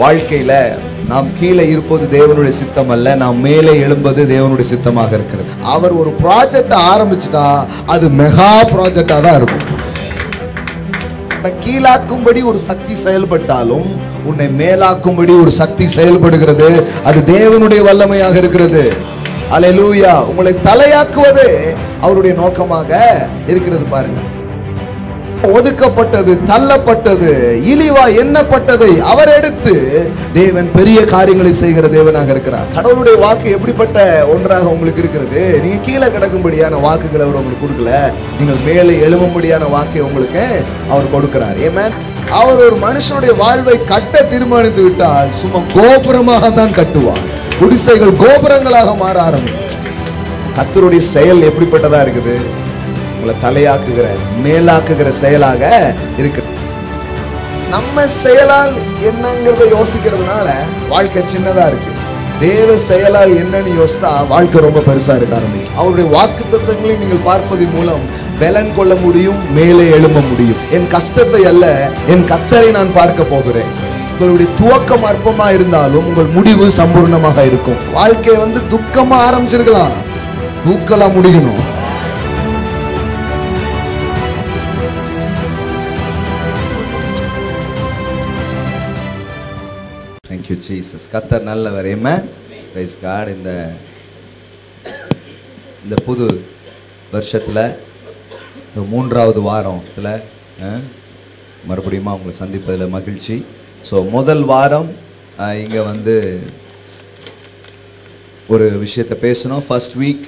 வாழ்க்கையில நாம் கீழே இருப்பது தேவனுடைய சித்தம் அல்ல நாம் மேலே எழும்பது தேவனுடைய சித்தமாக இருக்கிறது. அவர் ஒரு ப்ராஜெக்டை ஆரம்பிச்சுட்டா அது மெகா ப்ராஜெக்டாக தான் இருக்கும். கீழாக்கும்படி ஒரு சக்தி செயல்பட்டாலும் உன்னை மேலாக்கும்படி ஒரு சக்தி செயல்படுகிறது. அது தேவனுடைய வல்லமையாக இருக்கிறது. அலை லூயா உங்களை தலையாக்குவது அவருடைய நோக்கமாக இருக்கிறது பாருங்கள் ஒதுக்கப்பட்டது தள்ளப்பட்டது இழிவா எண்ணப்பட்டதை அவர் எடுத்து தேவன் பெரிய காரியங்களை செய்கிற தேவனாக இருக்கிறார். கடவுளுடைய வாக்கு எப்படிப்பட்ட ஒன்றாக உங்களுக்கு இருக்கிறது? நீங்க கீழே கிடக்கும்படியான வாக்குகளை அவர் உங்களுக்கு கொடுக்கல. நீங்கள் மேலே எழுவும்படியான வாக்கை உங்களுக்கு அவர் கொடுக்கிறார். ஏமேன் அவர் ஒரு மனுஷனுடைய வாழ்வை கட்ட தீர்மானித்து விட்டால் சும்மா கோபுரமாக தான் கட்டுவார். குடிசைகள் கோபுரங்களாக மாற ஆரம்பிக்கும். கத்தருடைய செயல் எப்படிப்பட்டதா இருக்குது? உங்களை தலையாக்குகிற மேலாக்குகிற செயலாக இருக்கு நம்ம செயலால் என்னங்கிறத யோசிக்கிறதுனால வாழ்க்கை சின்னதா இருக்கு. தேவ செயலால் என்னன்னு யோசித்தா வாழ்க்கை ரொம்ப பெருசா இருக்க ஆரம்பிக்கும். அவருடைய வாக்கு தத்துவங்களை நீங்கள் பார்ப்பதன் மூலம் பலன் கொள்ள முடியும் மேலே எழும்ப முடியும். என் கஷ்டத்தை அல்ல என் கத்தரை நான் பார்க்க போகிறேன். உங்களுடைய துவக்கம் அற்பமா இருந்தாலும் உங்கள் முடிவு சம்பூர்ணமாக இருக்கும். வாழ்க்கையை வந்து துக்கமா ஆரம்பிச்சிருக்கலாம். தூக்கலாம் முடியணும் தேங்க்யூ ஜீசஸ் கத்தர் நல்லவர். ஏமா பிரைஸ் காட் இந்த இந்த புது வருஷத்தில் இந்த மூன்றாவது வாரத்தில் மறுபடியும் அவங்களை சந்திப்பதில் மகிழ்ச்சி. ஸோ முதல் வாரம் இங்கே வந்து ஒரு விஷயத்தை பேசணும். ஃபர்ஸ்ட் வீக்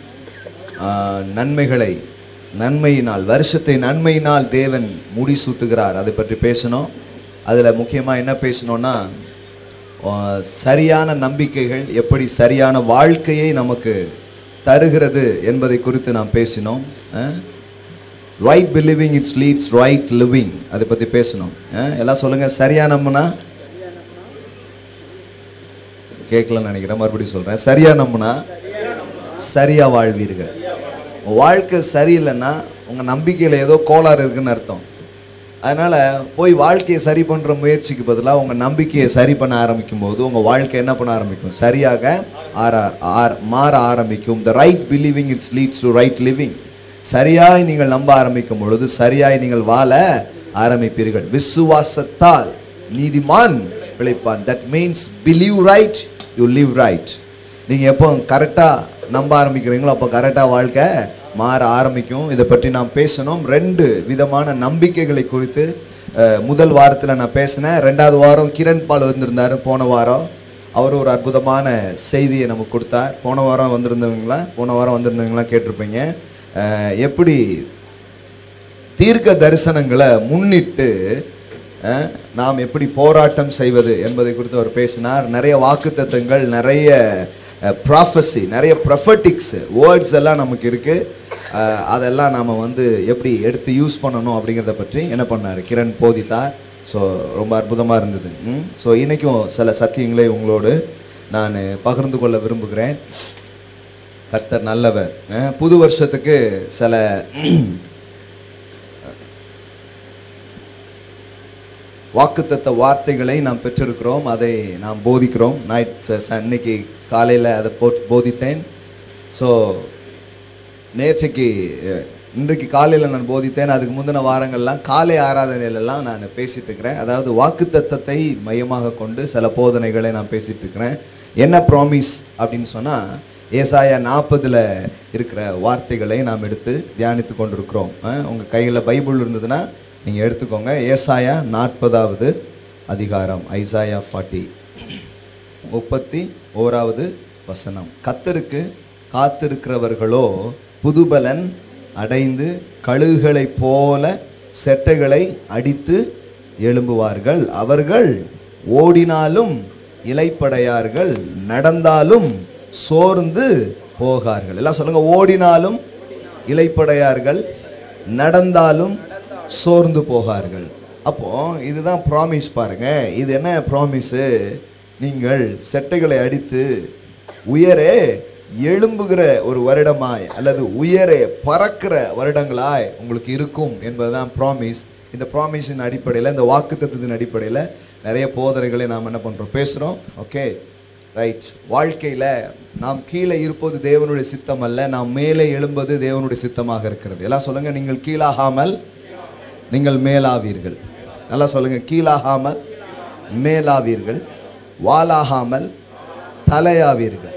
நன்மைகளை நன்மையினால் வருஷத்தை நன்மையினால் தேவன் முடிசூட்டுகிறார். அதை பற்றி பேசணும். அதில் முக்கியமாக என்ன பேசணுன்னா சரியான நம்பிக்கைகள் எப்படி சரியான வாழ்க்கையை நமக்கு தருகிறது என்பதை குறித்து நாம் பேசினோம் right believing it's leads right living அதை பற்றி பேசணும் எல்லாம் சொல்லுங்கள் சரியானம்னா கேட்கலன்னு நினைக்கிறேன் மறுபடியும் சொல்கிறேன் சரியாக நம்பினா? சரியாக வாழ்வீர்கள். வாழ்க்கை சரியில்லைன்னா உங்கள் நம்பிக்கையில் ஏதோ கோளாறு இருக்குன்னு அர்த்தம். அதனால் போய் வாழ்க்கையை சரி பண்ணுற முயற்சிக்கு பதிலாக உங்கள் நம்பிக்கையை சரி பண்ண ஆரம்பிக்கும் போது உங்கள் வாழ்க்கை என்ன பண்ண ஆரம்பிக்கும்? சரியாக ஆற ஆர் மாற ஆரம்பிக்கும். The right believing it's leads to right living சரியாய் நீங்கள் நம்ப ஆரம்பிக்கும் பொழுது சரியாய் நீங்கள் வாழ ஆரம்பிப்பீர்கள். விசுவாசத்தால் நீதிமான் பிழைப்பான். That means believe right you live right நீங்கள் எப்போ கரெக்டாக நம்ப ஆரம்பிக்கிறீங்களோ அப்போ கரெக்டாக வாழ்க்கை மாற ஆரம்பிக்கும். இதை பற்றி நாம் பேசணும். ரெண்டு விதமான நம்பிக்கைகளை குறித்து முதல் வாரத்தில் நான் பேசினேன். ரெண்டாவது வாரம் கிரண் பால் வந்திருந்தார் போன வாரம். அவர் ஒரு அற்புதமான செய்தியை நமக்கு கொடுத்தார். போன வாரம் வந்திருந்தவங்களா போன வாரம் வந்திருந்தவங்களாம் கேட்டிருப்பீங்க. எப்படி தீர்க்க தரிசனங்களை முன்னிட்டு நாம் எப்படி போராட்டம் செய்வது என்பதை குறித்து அவர் பேசினார். நிறைய வாக்குத்தத்தங்கள் நிறைய ப்ராஃபஸி நிறைய ப்ரொஃபட்டிக்ஸ் வேர்ட்ஸ் எல்லாம் நமக்கு இருக்குது அதெல்லாம் நாம் வந்து எப்படி எடுத்து யூஸ் பண்ணணும் அப்படிங்கிறத பற்றி என்ன பண்ணார்? கிரண் போதித்தார் ஸோ ரொம்ப அற்புதமாக இருந்தது. ஸோ இன்றைக்கும் சில சத்தியங்களை உங்களோடு நான் பகிர்ந்து கொள்ள விரும்புகிறேன். கர்த்தர் நல்லவர். புது வருஷத்துக்கு சில வாக்குத்தத்த வார்த்தைகளை நாம் பெற்றிருக்கிறோம். அதை நாம் போதிக்கிறோம். நைட் அன்னைக்கு காலையில் அதை போ போதித்தேன். ஸோ நேற்றைக்கு இன்றைக்கு காலையில் நான் போதித்தேன். அதுக்கு முந்தின வாரங்கள்லாம் காலை ஆராதனையிலலாம் நான் பேசிகிட்ருக்கிறேன் இருக்கிறேன் அதாவது வாக்குத்தத்தத்தை மையமாக கொண்டு சில போதனைகளை நான் பேசிகிட்ருக்கிறேன் என்ன ப்ராமிஸ் அப்படின்னு சொன்னால் ஏசாயா நாற்பதில் இருக்கிற வார்த்தைகளை நாம் எடுத்து தியானித்து கொண்டிருக்கிறோம். உங்கள் கையில் பைபிள் இருந்ததுன்னா நீங்கள் எடுத்துக்கோங்க. ஏசாயா நாற்பதாவது அதிகாரம் ஐசாயா ஃபார்ட்டி முப்பத்தி ஓராவது வசனம். கத்தருக்கு காத்திருக்கிறவர்களோ புதுபலன் அடைந்து கழுகுகளைப் போல செட்டைகளை அடித்து எழும்புவார்கள். அவர்கள் ஓடினாலும் இலைப்படையார்கள் நடந்தாலும் சோர்ந்து போகார்கள். எல்லாம் சொல்லுங்க ஓடினாலும் இலைப்படையார்கள் நடந்தாலும் சோர்ந்து போகார்கள். அப்போ இதுதான் ப்ராமிஸ் பாருங்க. இது என்ன ப்ராமிஸு நீங்கள் செட்டைகளை அடித்து உயரே எழும்புகிற ஒரு வருடமாய் அல்லது உயரே பறக்கிற வருடங்களாய் உங்களுக்கு இருக்கும் என்பதுதான் ப்ராமிஸ் இந்த ப்ராமிஸின் அடிப்படையில் இந்த வாக்குத்தத்தத்தின் அடிப்படையில் நிறைய போதனைகளை நாம் என்ன பண்ணுறோம் பேசுகிறோம் ஓகே ரைட் வாழ்க்கையில் நாம் கீழே இருப்பது தேவனுடைய சித்தம் அல்ல நாம் மேலே எழும்பது தேவனுடைய சித்தமாக இருக்கிறது. எல்லாம் சொல்லுங்கள் நீங்கள் கீழாகாமல் நீங்கள் மேலாவீர்கள். நல்லா சொல்லுங்கள் கீழாகாமல் மேலாவீர்கள். வாலாகாமல் தலையாவீர்கள்.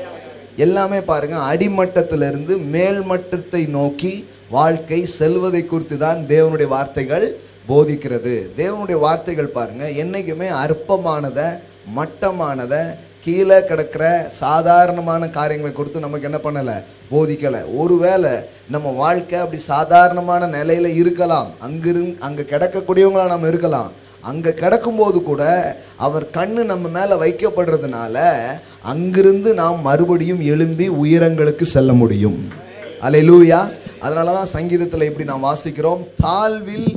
எல்லாமே பாருங்க அடிமட்டத்திலிருந்து மேல்மட்டத்தை நோக்கி வாழ்க்கை செல்வதை குறித்து தான் தேவனுடைய வார்த்தைகள் போதிக்கிறது. தேவனுடைய வார்த்தைகள் பாருங்க என்னைக்குமே அற்பமானதை மட்டமானதை கீழே கிடக்கிற சாதாரணமான காரியங்களை குறித்து நமக்கு என்ன பண்ணலை? போதிக்கலை. ஒருவேளை நம்ம வாழ்க்கை அப்படி சாதாரணமான நிலையில் இருக்கலாம். அங்கிருந்து அங்கே கிடக்கக்கூடியவங்களா நம்ம இருக்கலாம். அங்கே கிடக்கும்போது கூட அவர் கண்ணு நம்ம மேலே வைக்கப்படுறதுனால அங்கிருந்து நாம் மறுபடியும் எழும்பி உயரங்களுக்கு செல்ல முடியும். அலை லூயா அதனால தான் சங்கீதத்தில் இப்படி நாம் வாசிக்கிறோம். தாழ்வில்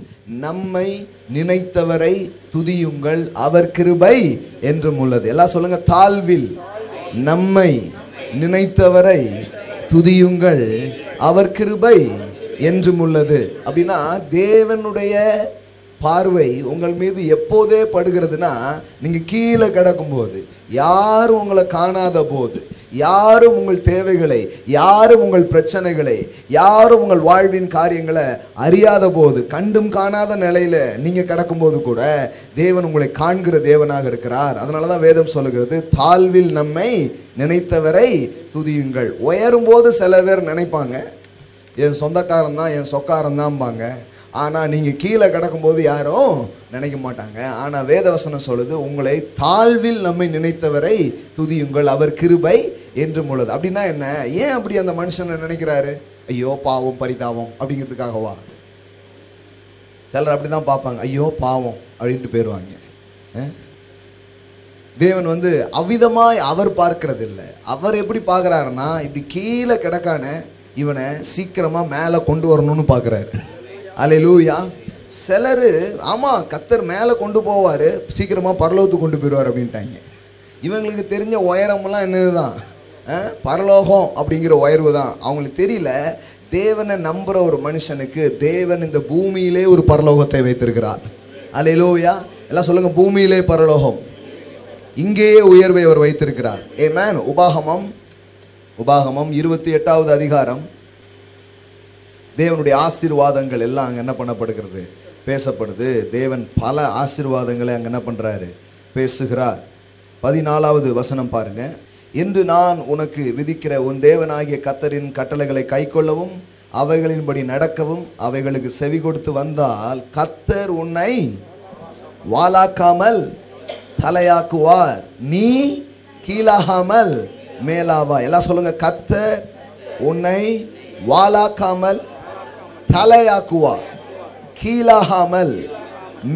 நம்மை நினைத்தவரை துதியுங்கள். அவர் கிருபை என்றும் உள்ளது. எல்லாம் சொல்லுங்க தாழ்வில் நம்மை நினைத்தவரை துதியுங்கள். அவர் கிருபை என்றும் உள்ளது. அப்படின்னா தேவனுடைய பார்வை உங்கள் மீது எப்போதே படுகிறதுனா நீங்கள் கீழே கிடக்கும்போது யாரும் உங்களை காணாத போது யாரும் உங்கள் தேவைகளை யாரும் உங்கள் பிரச்சனைகளை யாரும் உங்கள் வாழ்வின் காரியங்களை அறியாத போது கண்டும் காணாத நிலையில் நீங்கள் கிடக்கும்போது கூட தேவன் உங்களை காண்கிற தேவனாக இருக்கிறார். அதனால தான் வேதம் சொல்லுகிறது தாழ்வில் நம்மை நினைத்தவரை துதியுங்கள். உயரும் போது சில பேர் நினைப்பாங்க என் சொந்தக்காரன் தான் என் சொக்காரன் தான்பாங்க ஆனால் நீங்கள் கீழே கிடக்கும்போது யாரும் நினைக்க மாட்டாங்க. ஆனால் வேதவசனம் சொல்லுது உங்களை தாழ்வில் நம்மை நினைத்தவரை துதியுங்கள் அவர் கிருபை என்று உள்ளது அப்படின்னா என்ன? ஏன் அப்படி அந்த மனுஷனை நினைக்கிறாரு? ஐயோ பாவம் பரிதாபம் அப்படிங்கிறதுக்காகவா? சிலர் அப்படி தான் பார்ப்பாங்க ஐயோ பாவம் அப்படின்ட்டு போயிடுவாங்க தேவன் வந்து அவ்விதமாய் அவர் பார்க்கறது இல்லை அவர் எப்படி பார்க்கறாருன்னா இப்படி கீழே கிடக்கான இவனை சீக்கிரமாக மேலே கொண்டு வரணும்னு பார்க்குறாரு. அல்லேலூயா சிலர் ஆமாம் கத்தர் மேலே கொண்டு போவார் சீக்கிரமாக பரலோகத்துக்கு கொண்டு போயிடுவார் அப்படின்ட்டாங்க. இவங்களுக்கு தெரிஞ்ச உயரமெல்லாம் என்னதுதான்? தான் பரலோகம் அப்படிங்கிற உயர்வு தான் அவங்களுக்கு தெரியல தேவனை நம்புகிற ஒரு மனுஷனுக்கு தேவன் இந்த பூமியிலே ஒரு பரலோகத்தை வைத்திருக்கிறார். அல்லேலூயா எல்லாம் சொல்லுங்கள் பூமியிலே பரலோகம். இங்கேயே உயர்வை அவர் வைத்திருக்கிறார். மேன் உபாகமம் உபாகமம் இருபத்தி எட்டாவது அதிகாரம். தேவனுடைய ஆசீர்வாதங்கள் எல்லாம் அங்கே என்ன பண்ணப்படுகிறது? பேசப்படுது. தேவன் பல ஆசீர்வாதங்களை அங்கே என்ன பண்ணுறாரு பேசுகிறார். பதினாலாவது வசனம் பாருங்க. இன்று நான் உனக்கு விதிக்கிற உன் தேவனாகிய கத்தரின் கட்டளைகளை கைக்கொள்ளவும் அவைகளின்படி நடக்கவும் அவைகளுக்கு செவி கொடுத்து வந்தால் கத்தர் உன்னை வாலாக்காமல் தலையாக்குவார். நீ கீழாகாமல் மேலாவா எல்லாம் சொல்லுங்க கத்தர் உன்னை வாலாக்காமல் தலையாக்குவா. கீழாகாமல்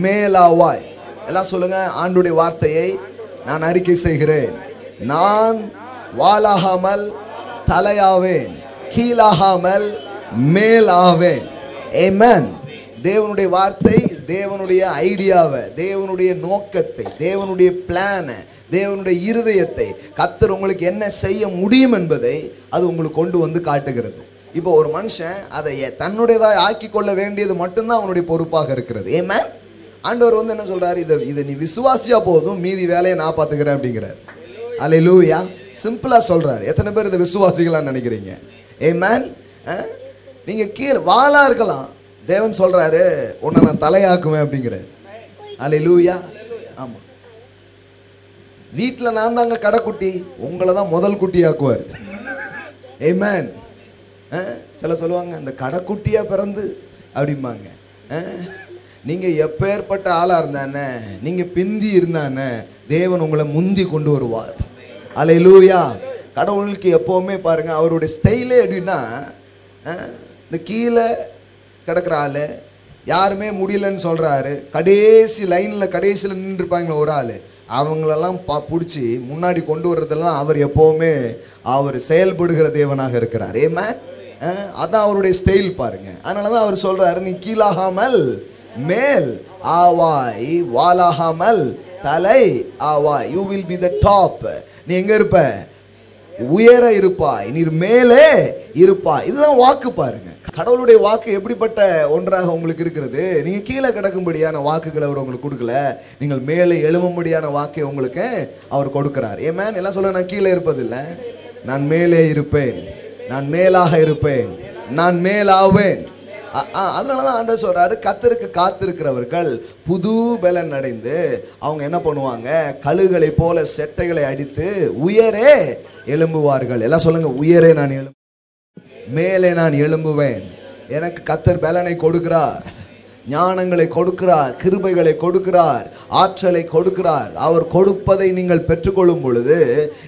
மேலாவாய். எல்லாம் சொல்லுங்க ஆண்டுடைய வார்த்தையை நான் அறிக்கை செய்கிறேன். நான் வாலாகாமல் தலையாவேன் கீழாகாமல் மேலாவேன். ஏமன் தேவனுடைய வார்த்தை தேவனுடைய ஐடியாவை தேவனுடைய நோக்கத்தை தேவனுடைய பிளானை தேவனுடைய இருதயத்தை கத்தர் உங்களுக்கு என்ன செய்ய முடியும் என்பதை அது உங்களுக்கு கொண்டு வந்து காட்டுகிறது. இப்போ ஒரு மனுஷன் அதை தன்னுடையதாக ஆக்கி கொள்ள வேண்டியது மட்டும்தான் அவனுடைய பொறுப்பாக இருக்கிறது. ஏமேன் ஆண்டவர் வந்து என்ன சொல்றாரு? இதை இதை நீ விசுவாசியா போதும் மீதி வேலையை நான் பார்த்துக்கிறேன் அப்படிங்கிறார். லூவியா சிம்பிளாக சொல்றாரு. எத்தனை பேர் இதை விசுவாசிகளா நினைக்கிறீங்க? ஏமேன் நீங்கள் கீழே வாளா இருக்கலாம். தேவன் சொல்றாரு உன்னை நான் தலையாக்குவேன் அப்படிங்கிறார். லூவியா ஆமாம் வீட்டில் நான் தாங்க கடைக்குட்டி உங்களை தான் முதல் குட்டி ஆக்குவார் ஏமேன் சில சொல்லுவாங்க இந்த கடைக்குட்டியாக பிறந்து அப்படிம்பாங்க. நீங்கள் எப்பேற்பட்ட ஆளாக இருந்தானே நீங்கள் பிந்தி இருந்தானே தேவன் உங்களை முந்தி கொண்டு வருவார். அலையிலூயா கடவுளுக்கு எப்போவுமே பாருங்கள் அவருடைய ஸ்டைலே எப்படின்னா இந்த கீழே கிடக்கிற ஆளு யாருமே முடியலன்னு சொல்கிறாரு கடைசி லைனில் கடைசியில் நின்றுருப்பாங்களே ஒரு ஆள் அவங்களெல்லாம் பா பிடிச்சி முன்னாடி கொண்டு வர்றதெல்லாம் அவர் எப்போவுமே அவர் செயல்படுகிற தேவனாக இருக்கிறார். ஏமா அதான் அவருடைய ஸ்டைல் பாருங்க. அதனால தான் அவர் சொல்றாரு நீ கீழாகாமல் மேல் ஆவாய் வாலாகாமல் தலை ஆவாய். You will be the top நீ எங்க இருப்ப? உயர இருப்பாய் நீர் மேலே இருப்பாய். இதுதான் வாக்கு பாருங்க. கடவுளுடைய வாக்கு எப்படிப்பட்ட ஒன்றாக உங்களுக்கு இருக்கிறது? நீங்கள் கீழே கிடக்கும்படியான வாக்குகளை அவர் உங்களுக்கு கொடுக்கல. நீங்கள் மேலே எழும்பும்படியான வாக்கை உங்களுக்கு அவர் கொடுக்கிறார். ஏன் மேன்? எல்லாம் சொல்ல நான் கீழே இருப்பதில்லை. நான் மேலே இருப்பேன். நான் மேலாக இருப்பேன். நான் மேலாவேன். அதனால தான் அதனாலதான் ஆண்டவர் சொல்றாரு கத்தருக்கு காத்திருக்கிறவர்கள் புது பலன் அடைந்து அவங்க என்ன பண்ணுவாங்க? கழுகளை போல செட்டைகளை அடித்து உயரே எழும்புவார்கள். எல்லாம் சொல்லுங்க உயரே நான் எழும்பு மேலே நான் எழும்புவேன். எனக்கு கத்தர் பலனை கொடுக்கிறார். ஞானங்களை கொடுக்கிறார் கிருபைகளை கொடுக்கிறார் ஆற்றலை கொடுக்கிறார். அவர் கொடுப்பதை நீங்கள் பெற்றுக்கொள்ளும் பொழுது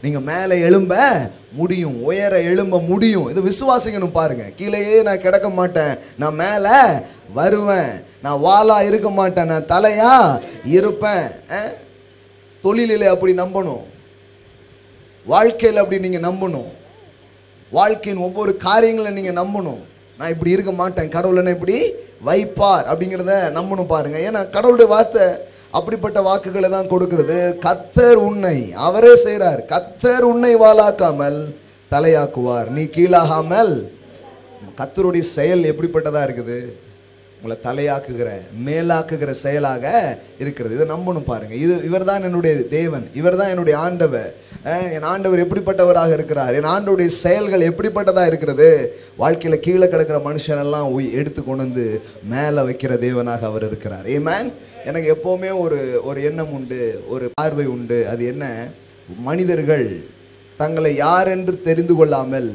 நீங்கள் மேலே எழும்ப முடியும் உயர எழும்ப முடியும். இது விசுவாசிக்கணும் பாருங்க. கீழேயே நான் கிடக்க மாட்டேன். நான் மேலே வருவேன். நான் வாலா இருக்க மாட்டேன். நான் தலையா இருப்பேன். தொழிலில் அப்படி நம்பணும். வாழ்க்கையில் அப்படி நீங்க நம்பணும். வாழ்க்கையின் ஒவ்வொரு காரியங்களை நீங்க நம்பணும். நான் இப்படி இருக்க மாட்டேன். கடவுள் என்ன இப்படி வைப்பார் அப்படிங்கிறத நம்பணும் பாருங்க. ஏன்னா கடவுளுடைய வார்த்தை அப்படிப்பட்ட வாக்குகளை தான் கொடுக்கிறது. கத்தர் உன்னை அவரே செய்கிறார் கத்தர் உன்னை வாளாக்காமல் தலையாக்குவார். நீ கீழாகாமல் கத்தருடைய செயல் எப்படிப்பட்டதாக இருக்குது? உங்களை தலையாக்குகிற மேலாக்குகிற செயலாக இருக்கிறது. இதை நம்பணும் பாருங்கள் இது இவர்தான் என்னுடைய தேவன். இவர்தான் என்னுடைய ஆண்டவர். என் ஆண்டவர் எப்படிப்பட்டவராக இருக்கிறார்? என் ஆண்டவருடைய செயல்கள் எப்படிப்பட்டதாக இருக்கிறது? வாழ்க்கையில் கீழே கிடக்கிற மனுஷனெல்லாம் உய்- எடுத்து கொண்டு வந்து மேலே வைக்கிற தேவனாக அவர் இருக்கிறார். ஏ மேன் எனக்கு எப்போவுமே ஒரு ஒரு எண்ணம் உண்டு ஒரு பார்வை உண்டு. அது என்ன? மனிதர்கள் தங்களை யார் என்று தெரிந்து கொள்ளாமல்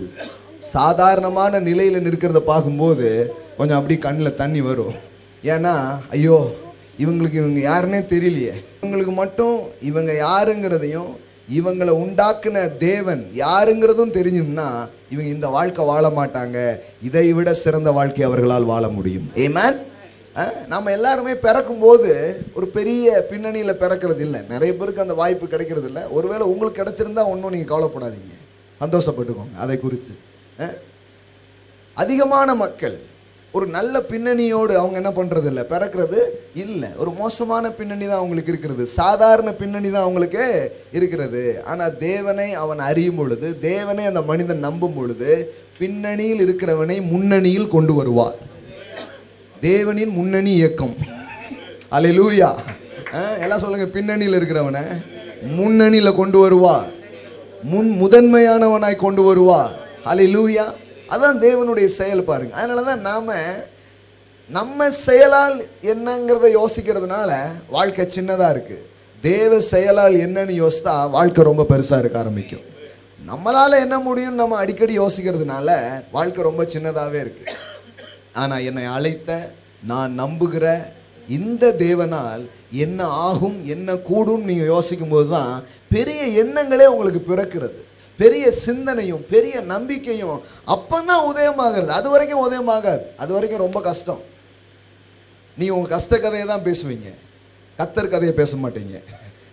சாதாரணமான நிலையில் நிற்கிறத பார்க்கும்போது கொஞ்சம் அப்படி கண்ணில் தண்ணி வரும். ஏன்னா ஐயோ இவங்களுக்கு இவங்க யாருன்னே தெரியலையே. இவங்களுக்கு மட்டும் இவங்க யாருங்கிறதையும் இவங்களை உண்டாக்குன தேவன் யாருங்கிறதும் தெரிஞ்சும்னா இவங்க இந்த வாழ்க்கை வாழ மாட்டாங்க. இதை விட சிறந்த வாழ்க்கை அவர்களால் வாழ முடியும். ஏமேன் நம்ம எல்லாருமே பிறக்கும்போது ஒரு பெரிய பின்னணியில் பிறக்கிறது இல்லை. நிறைய பேருக்கு அந்த வாய்ப்பு கிடைக்கிறது இல்லை. ஒருவேளை உங்களுக்கு கிடச்சிருந்தா ஒன்றும் நீங்கள் கவலைப்படாதீங்க. சந்தோஷப்பட்டுக்கோங்க அதை குறித்து. அதிகமான மக்கள் ஒரு நல்ல பின்னணியோடு அவங்க என்ன பண்ணுறது இல்லை. பிறக்கிறது இல்லை. ஒரு மோசமான பின்னணி தான் அவங்களுக்கு இருக்கிறது. சாதாரண பின்னணி தான் அவங்களுக்கு இருக்கிறது. ஆனால் தேவனை அவன் அறியும் பொழுது தேவனை அந்த மனிதன் நம்பும் பொழுது பின்னணியில் இருக்கிறவனை முன்னணியில் கொண்டு வருவார். தேவனின் முன்னணி இயக்கம். அல்லேலூயா லூயா எல்லாம் சொல்லுங்க பின்னணியில் இருக்கிறவனை. முன்னணியில் கொண்டு வருவா முன் முதன்மையானவனாய் கொண்டு வருவா அலை லூயா அதான் தேவனுடைய செயல் பாருங்க. அதனால தான் நாம நம்ம செயலால் என்னங்கிறத யோசிக்கிறதுனால வாழ்க்கை சின்னதாக இருக்குது தேவ செயலால் என்னன்னு யோசித்தா வாழ்க்கை ரொம்ப பெருசாக இருக்க ஆரம்பிக்கும். நம்மளால் என்ன முடியும்னு நம்ம அடிக்கடி யோசிக்கிறதுனால வாழ்க்கை ரொம்ப சின்னதாகவே இருக்குது ஆனால் என்னை அழைத்த நான் நம்புகிற இந்த தேவனால் என்ன ஆகும் என்ன கூடும் நீங்கள் யோசிக்கும் போது தான் பெரிய எண்ணங்களே உங்களுக்கு பிறக்கிறது. பெரிய சிந்தனையும் பெரிய நம்பிக்கையும் தான் உதயமாகிறது. அது வரைக்கும் உதயமாகாது. அது வரைக்கும் ரொம்ப கஷ்டம். நீ உங்கள் கஷ்ட கதையை தான் பேசுவீங்க. கத்தர் கதையை பேச மாட்டீங்க.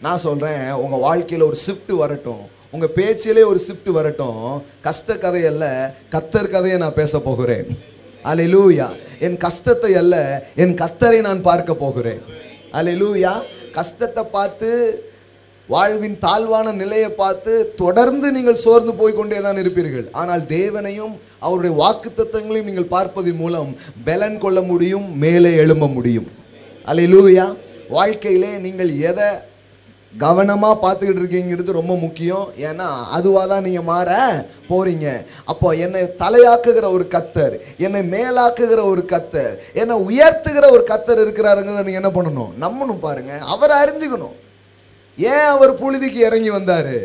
நான் சொல்கிறேன் உங்கள் வாழ்க்கையில் ஒரு ஷிஃப்ட் வரட்டும். உங்கள் பேச்சிலே ஒரு ஷிஃப்ட் வரட்டும். கஷ்ட கதையல்ல கத்தர் கதையை நான் பேச போகிறேன். அல்லேலூயா என் கஷ்டத்தை அல்ல என் கத்தரை நான் பார்க்க போகிறேன். அல்லேலூயா கஷ்டத்தை பார்த்து வாழ்வின் தாழ்வான நிலையை பார்த்து தொடர்ந்து நீங்கள் சோர்ந்து போய் கொண்டே தான் இருப்பீர்கள். ஆனால் தேவனையும் அவருடைய வாக்குத்தத்தங்களையும் நீங்கள் பார்ப்பதன் மூலம் பலன் கொள்ள முடியும் மேலே எழும்ப முடியும். அல்லேலூயா வாழ்க்கையிலே நீங்கள் எதை கவனமாக பார்த்துக்கிட்டு இருக்கீங்கிறது ரொம்ப முக்கியம். ஏன்னா அதுவாக தான் நீங்கள் மாற போகிறீங்க அப்போ என்னை தலையாக்குகிற ஒரு கத்தர் என்னை மேலாக்குகிற ஒரு கத்தர் என்னை உயர்த்துகிற ஒரு கத்தர் இருக்கிறாருங்கிறத நீங்கள் என்ன பண்ணணும்? நம்பணும் பாருங்கள் அவரை அறிஞ்சுக்கணும். ஏன் அவர் புழுதிக்கு இறங்கி வந்தார்?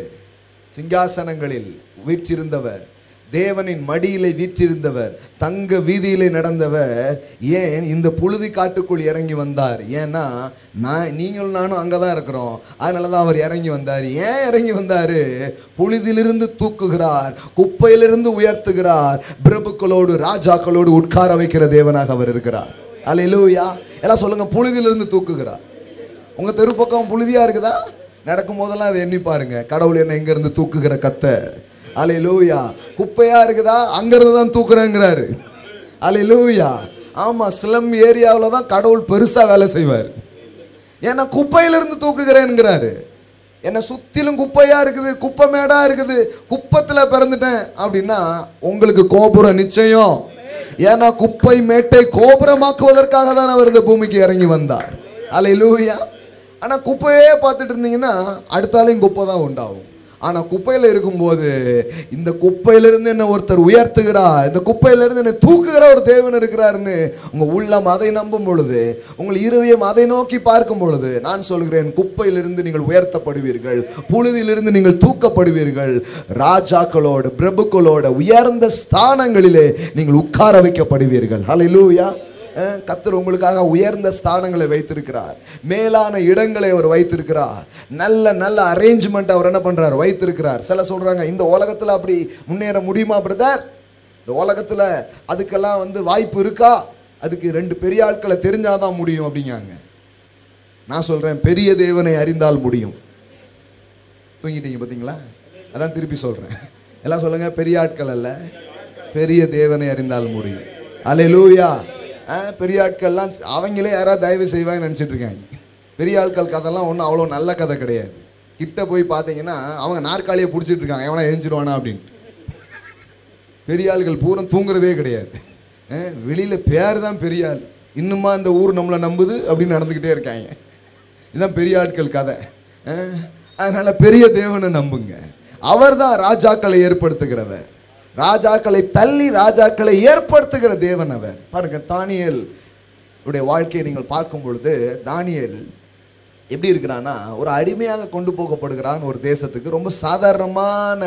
சிங்காசனங்களில் வீற்றிருந்தவர். தேவனின் மடியிலே வீற்றிருந்தவர் தங்க வீதியிலே நடந்தவர் ஏன் இந்த புழுதி காட்டுக்குள் இறங்கி வந்தார்? ஏன்னா நான் நீங்களும் நானும் அங்கே தான் இருக்கிறோம். அதனால தான் அவர் இறங்கி வந்தார். ஏன் இறங்கி வந்தார்? புழுதியிலிருந்து தூக்குகிறார் குப்பையிலிருந்து உயர்த்துகிறார் பிரபுக்களோடு ராஜாக்களோடு உட்கார வைக்கிற தேவனாக அவர் இருக்கிறார். அல்லேலூயா எல்லாம் சொல்லுங்கள் புழுதியிலிருந்து தூக்குகிறார். உங்கள் தெரு பக்கம் இருக்குதா? நடக்கும் போதெல்லாம் அதை எண்ணி பாருங்க. கடவுள் என்ன இங்கேருந்து தூக்குகிற கத்தை அலை லூயா குப்பையா இருக்குதா? அங்கேருந்து தான் தூக்குறேங்கிறாரு. அலை லூயா ஆமாம் ஸ்லம் ஏரியாவில் தான் கடவுள் பெருசாக வேலை செய்வார். ஏன்னா குப்பையிலிருந்து தூக்குகிறேன்ங்கிறாரு. சுற்றிலும் குப்பையாக இருக்குது குப்பை மேடாக இருக்குது குப்பத்தில் பிறந்துட்டேன் அப்படின்னா உங்களுக்கு கோபுரம் நிச்சயம். ஏன்னா குப்பை மேட்டை கோபுரமாக்குவதற்காக தான் அவர் இந்த பூமிக்கு இறங்கி வந்தார். அலை லூயா ஆனால் குப்பையே பார்த்துட்டு இருந்தீங்கன்னா அடுத்தாலையும் குப்பை தான் உண்டாகும். ஆனால் குப்பையில் இருக்கும்போது இந்த குப்பையிலிருந்து என்ன ஒருத்தர் உயர்த்துகிறார் இந்த குப்பையிலிருந்து என்ன தூக்குகிற ஒரு தேவன் இருக்கிறாருன்னு உங்கள் உள்ளம் அதை நம்பும் பொழுது உங்கள் இருதயம் அதை நோக்கி பார்க்கும் பொழுது நான் சொல்கிறேன் குப்பையிலிருந்து நீங்கள் உயர்த்தப்படுவீர்கள் புழுதியிலிருந்து நீங்கள் தூக்கப்படுவீர்கள் ராஜாக்களோட பிரபுக்களோட உயர்ந்த ஸ்தானங்களிலே நீங்கள் உட்கார வைக்கப்படுவீர்கள். ஹலோ லூயா கத்தர் உங்களுக்காக உயர்ந்த ஸ்தானங்களை வைத்திருக்கிறார். மேலான இடங்களை அவர் வைத்திருக்கிறார். நல்ல நல்ல அரேஞ்ச்மெண்ட் அவர் என்ன பண்றார்? வைத்திருக்கிறார். சில சொல்றாங்க இந்த உலகத்துல அப்படி முன்னேற முடியுமா பிரதர் இந்த உலகத்துல அதுக்கெல்லாம் வந்து வாய்ப்பு இருக்கா? அதுக்கு ரெண்டு பெரிய ஆட்களை தெரிஞ்சாதான் முடியும் அப்படிங்காங்க. நான் சொல்றேன் பெரிய தேவனை அறிந்தால் முடியும். தூங்கிட்டீங்க பார்த்தீங்களா அதான் திருப்பி சொல்றேன். எல்லாம் சொல்லுங்க பெரிய ஆட்கள் அல்ல பெரிய தேவனை அறிந்தால் முடியும். அலை லூயா பெரிய ஆட்கள்லாம் அவங்களே யாராவது தயவு செய்வாங்கன்னு நினச்சிட்டு இருக்காங்க. பெரிய ஆட்கள் கதைலாம் ஒன்றும் அவ்வளோ நல்ல கதை கிடையாது. கிட்ட போய் பார்த்தீங்கன்னா அவங்க நாற்காலியை பிடிச்சிட்டு இருக்காங்க. எவனா எழுஞ்சிருவானா அப்படின்னு. பெரிய ஆள்கள் பூரம் தூங்குறதே கிடையாது. வெளியில் பேர் தான் பெரிய ஆள் இன்னுமா இந்த ஊர் நம்மளை நம்புது அப்படின்னு நடந்துக்கிட்டே இருக்காங்க. இதுதான் பெரிய ஆட்கள் கதை அதனால் பெரிய தேவனை நம்புங்க. அவர்தான் ராஜாக்களை ஏற்படுத்துகிறவர். ராஜாக்களை தள்ளி ராஜாக்களை ஏற்படுத்துகிற தேவன் அவர். பாருங்க தானியல் உடைய வாழ்க்கையை நீங்கள் பார்க்கும் பொழுது தானியல் எப்படி இருக்கிறான்னா ஒரு அடிமையாக கொண்டு போகப்படுகிறான் ஒரு தேசத்துக்கு. ரொம்ப சாதாரணமான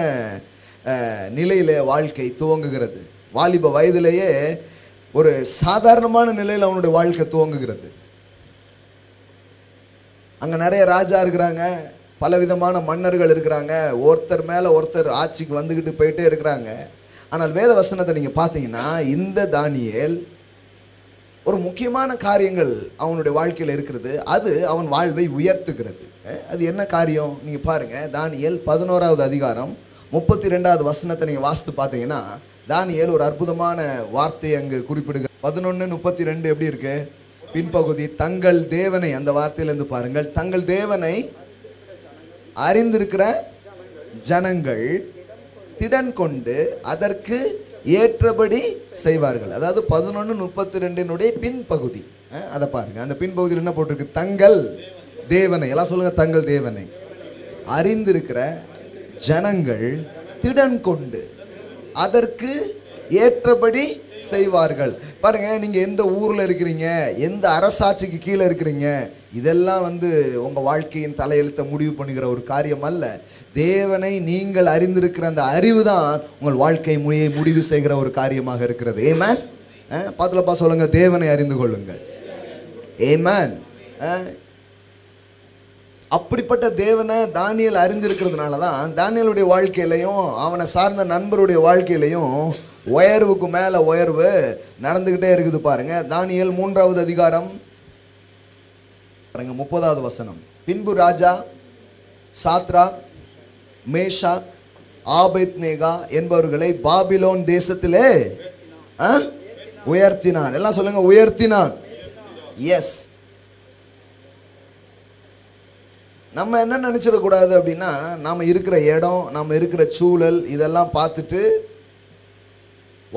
நிலையில் நிலையில வாழ்க்கை துவங்குகிறது. வாலிப வயதிலேயே ஒரு சாதாரணமான நிலையில் அவனுடைய வாழ்க்கை துவங்குகிறது. அங்கே நிறைய ராஜா இருக்கிறாங்க. பலவிதமான மன்னர்கள் இருக்கிறாங்க. ஒருத்தர் மேலே ஒருத்தர் ஆட்சிக்கு வந்துக்கிட்டு போயிட்டே இருக்கிறாங்க. ஆனால் வேத வசனத்தை நீங்கள் பார்த்தீங்கன்னா இந்த தானியல் ஒரு முக்கியமான காரியங்கள் அவனுடைய வாழ்க்கையில் இருக்கிறது. அது அவன் வாழ்வை உயர்த்துகிறது. அது என்ன காரியம்? நீங்கள் பாருங்கள் தானியல் பதினோராவது அதிகாரம் முப்பத்தி ரெண்டாவது வசனத்தை நீங்கள் வாசித்து பார்த்தீங்கன்னா தானியல் ஒரு அற்புதமான வார்த்தையை அங்கு குறிப்பிடுங்க பதினொன்று முப்பத்தி ரெண்டு எப்படி இருக்கு? பின்பகுதி தங்கள் தேவனை அந்த வார்த்தையிலேருந்து பாருங்கள். தங்கள் தேவனை அறிந்திருக்கிற ஜனங்கள் திடன் கொண்டு அதற்கு ஏற்றபடி செய்வார்கள். அதாவது பதினொன்று முப்பத்தி ரெண்டினுடைய பின்பகுதி அதை பாருங்க. அந்த பின்பகுதியில் என்ன போட்டிருக்கு? தங்கள் தேவனை. எல்லாம் சொல்லுங்க தங்கள் தேவனை. அறிந்திருக்கிற ஜனங்கள் திடன் கொண்டு அதற்கு ஏற்றபடி செய்வார்கள். பாருங்க நீங்க எந்த ஊர்ல இருக்கிறீங்க? எந்த அரசாட்சிக்கு கீழே இருக்கிறீங்க? இதெல்லாம் வந்து உங்கள் வாழ்க்கையின் தலையெழுத்தை முடிவு பண்ணுகிற ஒரு காரியம் அல்ல. தேவனை நீங்கள் அறிந்திருக்கிற அந்த அறிவு தான் உங்கள் வாழ்க்கை முறையை முடிவு செய்கிற ஒரு காரியமாக இருக்கிறது. ஏமேன் பாத்துலப்பா சொல்லுங்க தேவனை அறிந்து கொள்ளுங்கள். ஏமேன் அப்படிப்பட்ட தேவனை தானியல் அறிந்திருக்கிறதுனால தான் தானியலுடைய வாழ்க்கையிலையும் அவனை சார்ந்த நண்பருடைய வாழ்க்கையிலையும் உயர்வுக்கு மேலே உயர்வு நடந்துக்கிட்டே இருக்குது பாருங்கள் தானியல் மூன்றாவது அதிகாரம் பாருங்க முப்பதாவது வசனம். பின்பு ராஜா சாத்ரா மேஷாக் ஆபேத்நேகா என்பவர்களை பாபிலோன் தேசத்திலே உயர்த்தினான். எல்லாம் சொல்லுங்க உயர்த்தினான். எஸ் நம்ம என்ன நினைச்சிடக்கூடாது அப்படின்னா நாம இருக்கிற இடம் நாம இருக்கிற சூழல் இதெல்லாம் பார்த்துட்டு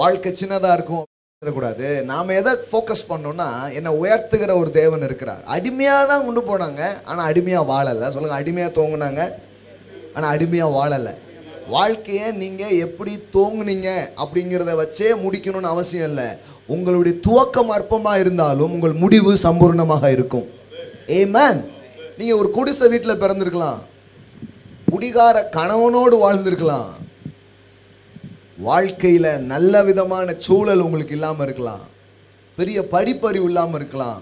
வாழ்க்கை சின்னதா இருக்கும். கூடாது நாம எதை ஃபோக்கஸ் பண்ணோம்னா என்ன உயர்த்துகிற ஒரு தேவன் இருக்கிறார். அடிமையாக தான் கொண்டு போனாங்க ஆனால் அடிமையாக வாழலை. சொல்லுங்க அடிமையாக தோங்குனாங்க ஆனால் அடிமையாக வாழலை. வாழ்க்கையை நீங்கள் எப்படி தோங்குனீங்க அப்படிங்கிறத வச்சே முடிக்கணும்னு அவசியம் இல்லை. உங்களுடைய துவக்கம் அற்பமாக இருந்தாலும் உங்கள் முடிவு சம்பூர்ணமாக இருக்கும். ஏமேன் நீங்கள் ஒரு குடிசை வீட்டில் பிறந்திருக்கலாம். குடிகார கணவனோடு வாழ்ந்திருக்கலாம். வாழ்க்கையில் நல்ல விதமான சூழல் உங்களுக்கு இல்லாமல் இருக்கலாம். பெரிய படிப்பறிவு இல்லாமல் இருக்கலாம்.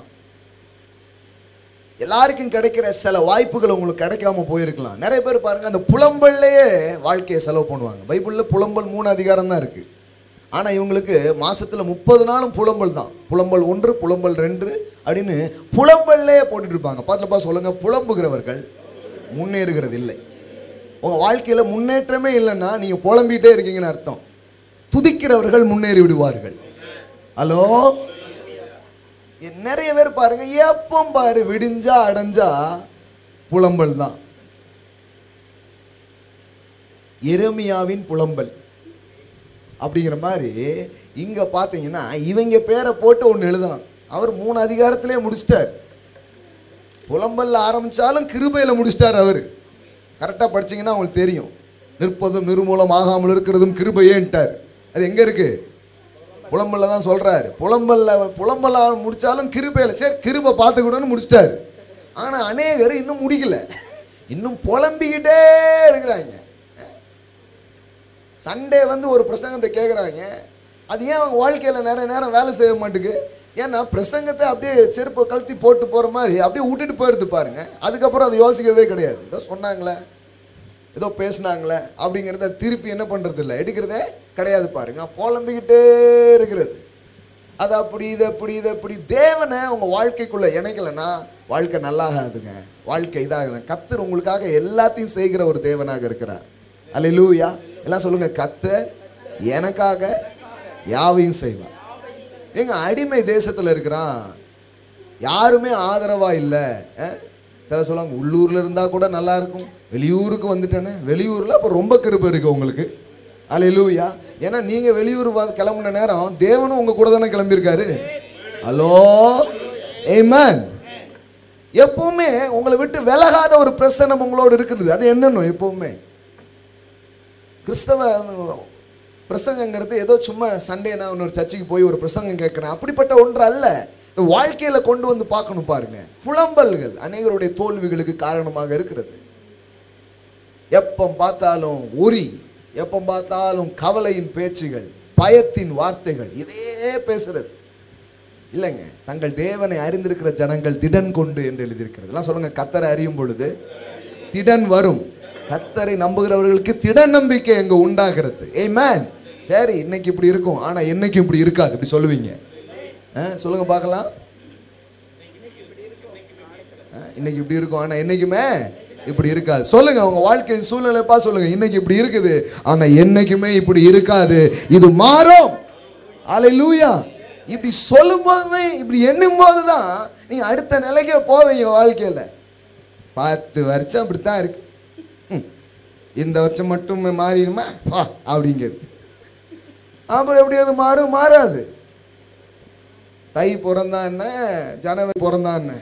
எல்லாருக்கும் கிடைக்கிற சில வாய்ப்புகள் உங்களுக்கு கிடைக்காம போயிருக்கலாம். நிறைய பேர் பாருங்க அந்த புலம்பல்லையே வாழ்க்கையை செலவு பண்ணுவாங்க. பைபிளில் புலம்பல் மூணு அதிகாரம் தான் இருக்கு. ஆனால் இவங்களுக்கு மாசத்துல முப்பது நாளும் புலம்பல் தான். புலம்பல் ஒன்று புலம்பல் ரெண்டு அப்படின்னு புலம்பல்லையே போட்டுட்டு இருப்பாங்க. பார்த்துப்பா சொல்லுங்க புலம்புகிறவர்கள் முன்னேறுகிறது இல்லை உங்கள் வாழ்க்கையில் முன்னேற்றமே இல்லைன்னா நீங்கள் புலம்பிட்டே இருக்கீங்கன்னு அர்த்தம். துதிக்கிறவர்கள் முன்னேறி விடுவார்கள் ஹலோ? நிறைய பேர் பாருங்க எப்போ பாரு விடிஞ்சா அடைஞ்சா புலம்பல் தான். எருமியாவின் புலம்பல் அப்படிங்கிற மாதிரி இங்க பார்த்தீங்கன்னா இவங்க பேரை போட்டு ஒன்று எழுதலாம். அவர் மூணு அதிகாரத்திலே முடிச்சிட்டார். புலம்பல்ல ஆரம்பிச்சாலும் கிருபையில முடிச்சிட்டார் அவர். கரெக்டாக படிச்சீங்கன்னா அவங்களுக்கு தெரியும். நிற்பதும் நிர்மூலம் ஆகாமல் இருக்கிறதும் கிருபையேன்ட்டார் அது எங்கே இருக்கு? புலம்பல்ல தான் சொல்கிறாரு புலம்பல்ல புலம்பல்ல முடித்தாலும் கிருபையில் சரி கிருபை பார்த்துக்கிட்டோன்னு முடிச்சிட்டாரு. ஆனால் அநேகர் இன்னும் முடிக்கல. இன்னும் புலம்பிக்கிட்டே இருக்கிறாங்க. சண்டே வந்து ஒரு பிரசங்கத்தை கேட்குறாங்க அது ஏன் அவங்க வாழ்க்கையில் நிறைய நேரம் வேலை செய்ய மாட்டேங்குது ஏன்னா பிரசங்கத்தை அப்படியே செருப்பை கழுத்தி போட்டு போகிற மாதிரி அப்படியே விட்டுட்டு போயிடுது பாருங்க. அதுக்கப்புறம் அதை யோசிக்கிறதே கிடையாது. ஏதோ சொன்னாங்களே ஏதோ பேசுனாங்களே அப்படிங்கிறத திருப்பி என்ன பண்ணுறது இல்லை எடுக்கிறதே கிடையாது பாருங்க. புலம்பிக்கிட்டே இருக்கிறது. அது அப்படி இது அப்படி இது அப்படி. தேவனை உங்கள் வாழ்க்கைக்குள்ளே இணைக்கலைன்னா வாழ்க்கை நல்லாகாதுங்க. வாழ்க்கை இதாகுது. கத்தர் உங்களுக்காக எல்லாத்தையும் செய்கிற ஒரு தேவனாக இருக்கிறார். அல்லேலூயா எல்லாம் சொல்லுங்கள் கத்தர் எனக்காக யாவையும் செய்வார். எங்க அடிமை தேசத்துல இருக்கிறான். யாருமே ஆதரவா இல்லை. சில சொல்லுவாங்க உள்ளூர்ல இருந்தா கூட நல்லா இருக்கும். வெளியூருக்கு வந்துட்டேனே. வெளியூர்ல அப்போ ரொம்ப கிருப்பு இருக்கு உங்களுக்கு. அல்லேலூயா ஏன்னா நீங்க வெளியூர் வ- கிளம்புன நேரம் தேவனும் உங்க கூட தானே கிளம்பியிருக்காரு. ஹலோ ஏமன் எப்பவுமே உங்களை விட்டு விலகாத ஒரு பிரசனம் உங்களோட இருக்குது அது என்னன்னு எப்பவுமே? கிறிஸ்தவ பிரசங்கங்கிறது ஏதோ சும்மா சண்டே நான் இன்னொரு சர்ச்சுக்கு போய் ஒரு பிரசங்கம் கேட்குறேன். அப்படிப்பட்ட ஒன்று அல்ல. இந்த வாழ்க்கையில் கொண்டு வந்து பார்க்கணும் பாருங்க. புலம்பல்கள் அநேகருடைய தோல்விகளுக்கு காரணமாக இருக்கிறது. எப்போ பார்த்தாலும் உரி எப்போ பார்த்தாலும் கவலையின் பேச்சுகள் பயத்தின் வார்த்தைகள் இதே பேசுறது. இல்லைங்க. தங்கள் தேவனை அறிந்திருக்கிற ஜனங்கள் திடன் கொண்டு என்று எழுதியிருக்கிறது. எல்லாம் சொல்லுங்க கத்தரை அறியும் பொழுது திடன் வரும். கத்தரை நம்புகிறவர்களுக்கு திடன் நம்பிக்கை எங்க உண்டாகிறது. ஏய் சரி இன்னைக்கு இப்படி இருக்கும். ஆனால் என்னைக்கு இப்படி இருக்காது. இப்படி சொல்லுவீங்க. ஆ, சொல்லுங்க பார்க்கலாம். ஆ, இன்னைக்கு இப்படி இருக்கும். ஆனால் என்னைக்குமே இப்படி இருக்காது. சொல்லுங்க உங்க வாழ்க்கை சூழ்நிலைப்பா சொல்லுங்க. இன்னைக்கு இப்படி இருக்குது. ஆனா என்னைக்குமே இப்படி இருக்காது. இது மாறும். அல்லேலூயா இப்படி சொல்லும் போதுமே இப்படி எண்ணும் போதுதான் நீங்க அடுத்த நிலைக்கே போவீங்க வாழ்க்கையில. பத்து வருஷம் அப்படித்தான் இருக்கு. ம், இந்த வருஷம் மட்டும் மாறிடுமா? வா அப்படிங்கிறது. அப்புறம் எப்படி அது மாறும் மாறாது. தை பிறந்தா என்ன? ஜனவரி பிறந்தா என்ன?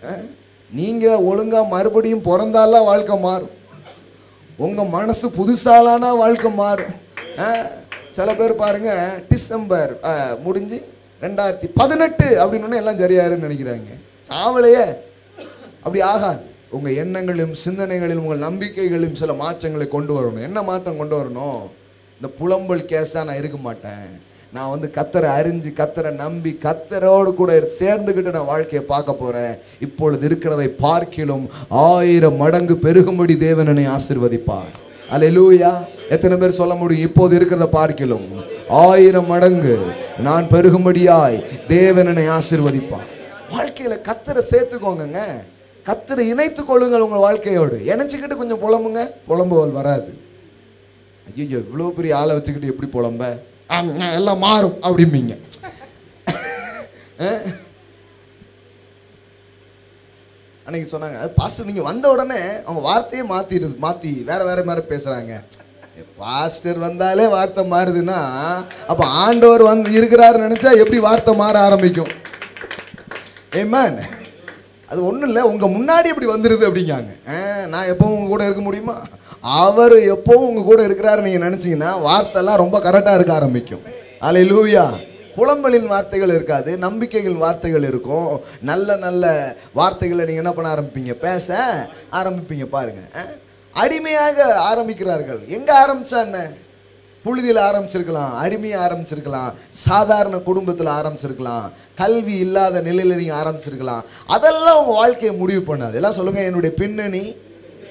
நீங்கள் நீங்க ஒழுங்கா மறுபடியும் பிறந்தாலாம் வாழ்க்கை மாறும். உங்க மனசு புதுசாலானா வாழ்க்கை மாறும். சில பேர் பாருங்க டிசம்பர் முடிஞ்சு ரெண்டாயிரத்தி பதினெட்டு அப்படின்னு எல்லாம் சரியாருன்னு நினைக்கிறாங்க. சாவலையே. அப்படி ஆகாது. உங்க எண்ணங்களிலும் சிந்தனைகளிலும் உங்கள் நம்பிக்கைகளிலும் சில மாற்றங்களை கொண்டு வரணும். என்ன மாற்றம் கொண்டு வரணும்? இந்த புலம்பல் கேஸாக நான் இருக்க மாட்டேன். நான் வந்து கத்தரை அறிஞ்சு கத்தரை நம்பி கத்தரோடு கூட சேர்ந்துக்கிட்டு நான் வாழ்க்கையை பார்க்க போகிறேன் இப்பொழுது இருக்கிறதை பார்க்கிலும் ஆயிரம் மடங்கு பெருகும்படி தேவனனை ஆசிர்வதிப்பார். அல்ல லூயா எத்தனை பேர் சொல்ல முடியும்? இப்போது இருக்கிறத பார்க்கிலும் ஆயிரம் மடங்கு நான் பெருகும்படியாய் தேவனனை ஆசிர்வதிப்பார். வாழ்க்கையில் கத்தரை சேர்த்துக்கோங்க கத்தரை இணைத்துக் கொள்ளுங்கள் உங்கள் வாழ்க்கையோடு. இணைச்சிக்கிட்டு கொஞ்சம் புலம்புங்க. புலம்புகள் வராது. ஐயோ இவ்வளோ பெரிய ஆளை வச்சுக்கிட்டு எப்படி புலம்ப? எல்லாம் மாறும் அப்படிம்பீங்க. அன்னைக்கு சொன்னாங்க அது பாஸ்டர் நீங்க வந்த உடனே அவங்க வார்த்தையே மாத்திடுது மாத்தி வேற வேற மாதிரி பேசுறாங்க. பாஸ்டர் வந்தாலே வார்த்தை மாறுதுன்னா அப்ப ஆண்டவர் வந்து இருக்கிறாரு நினைச்சா எப்படி வார்த்தை மாற ஆரம்பிக்கும்? ஏமான் அது ஒன்றும் இல்லை உங்கள் முன்னாடி இப்படி வந்துடுது அப்படிங்காங்க. நான் எப்பவும் உங்கள் கூட இருக்க முடியுமா? அவர் எப்போவும் உங்கள் கூட இருக்கிறாரு நீங்கள் நினச்சிங்கன்னா வார்த்தைலாம் ரொம்ப கரெக்டாக இருக்க ஆரம்பிக்கும். அலை லூயா புலம்பலின் வார்த்தைகள் இருக்காது நம்பிக்கைகள் வார்த்தைகள் இருக்கும். நல்ல நல்ல வார்த்தைகளை நீங்கள் என்ன பண்ண ஆரம்பிப்பீங்க? பேச ஆரம்பிப்பீங்க பாருங்க. ஆ? அடிமையாக ஆரம்பிக்கிறார்கள். எங்கே ஆரம்பிச்சா என்ன? புழுதியில் ஆரம்பிச்சிருக்கலாம் அடிமையாக ஆரம்பிச்சிருக்கலாம் சாதாரண குடும்பத்தில் ஆரம்பிச்சிருக்கலாம் கல்வி இல்லாத நிலையில் நீங்கள் ஆரம்பிச்சிருக்கலாம். அதெல்லாம் உங்கள் வாழ்க்கையை முடிவு பண்ணாது. எல்லாம் சொல்லுங்கள் என்னுடைய பின்னணி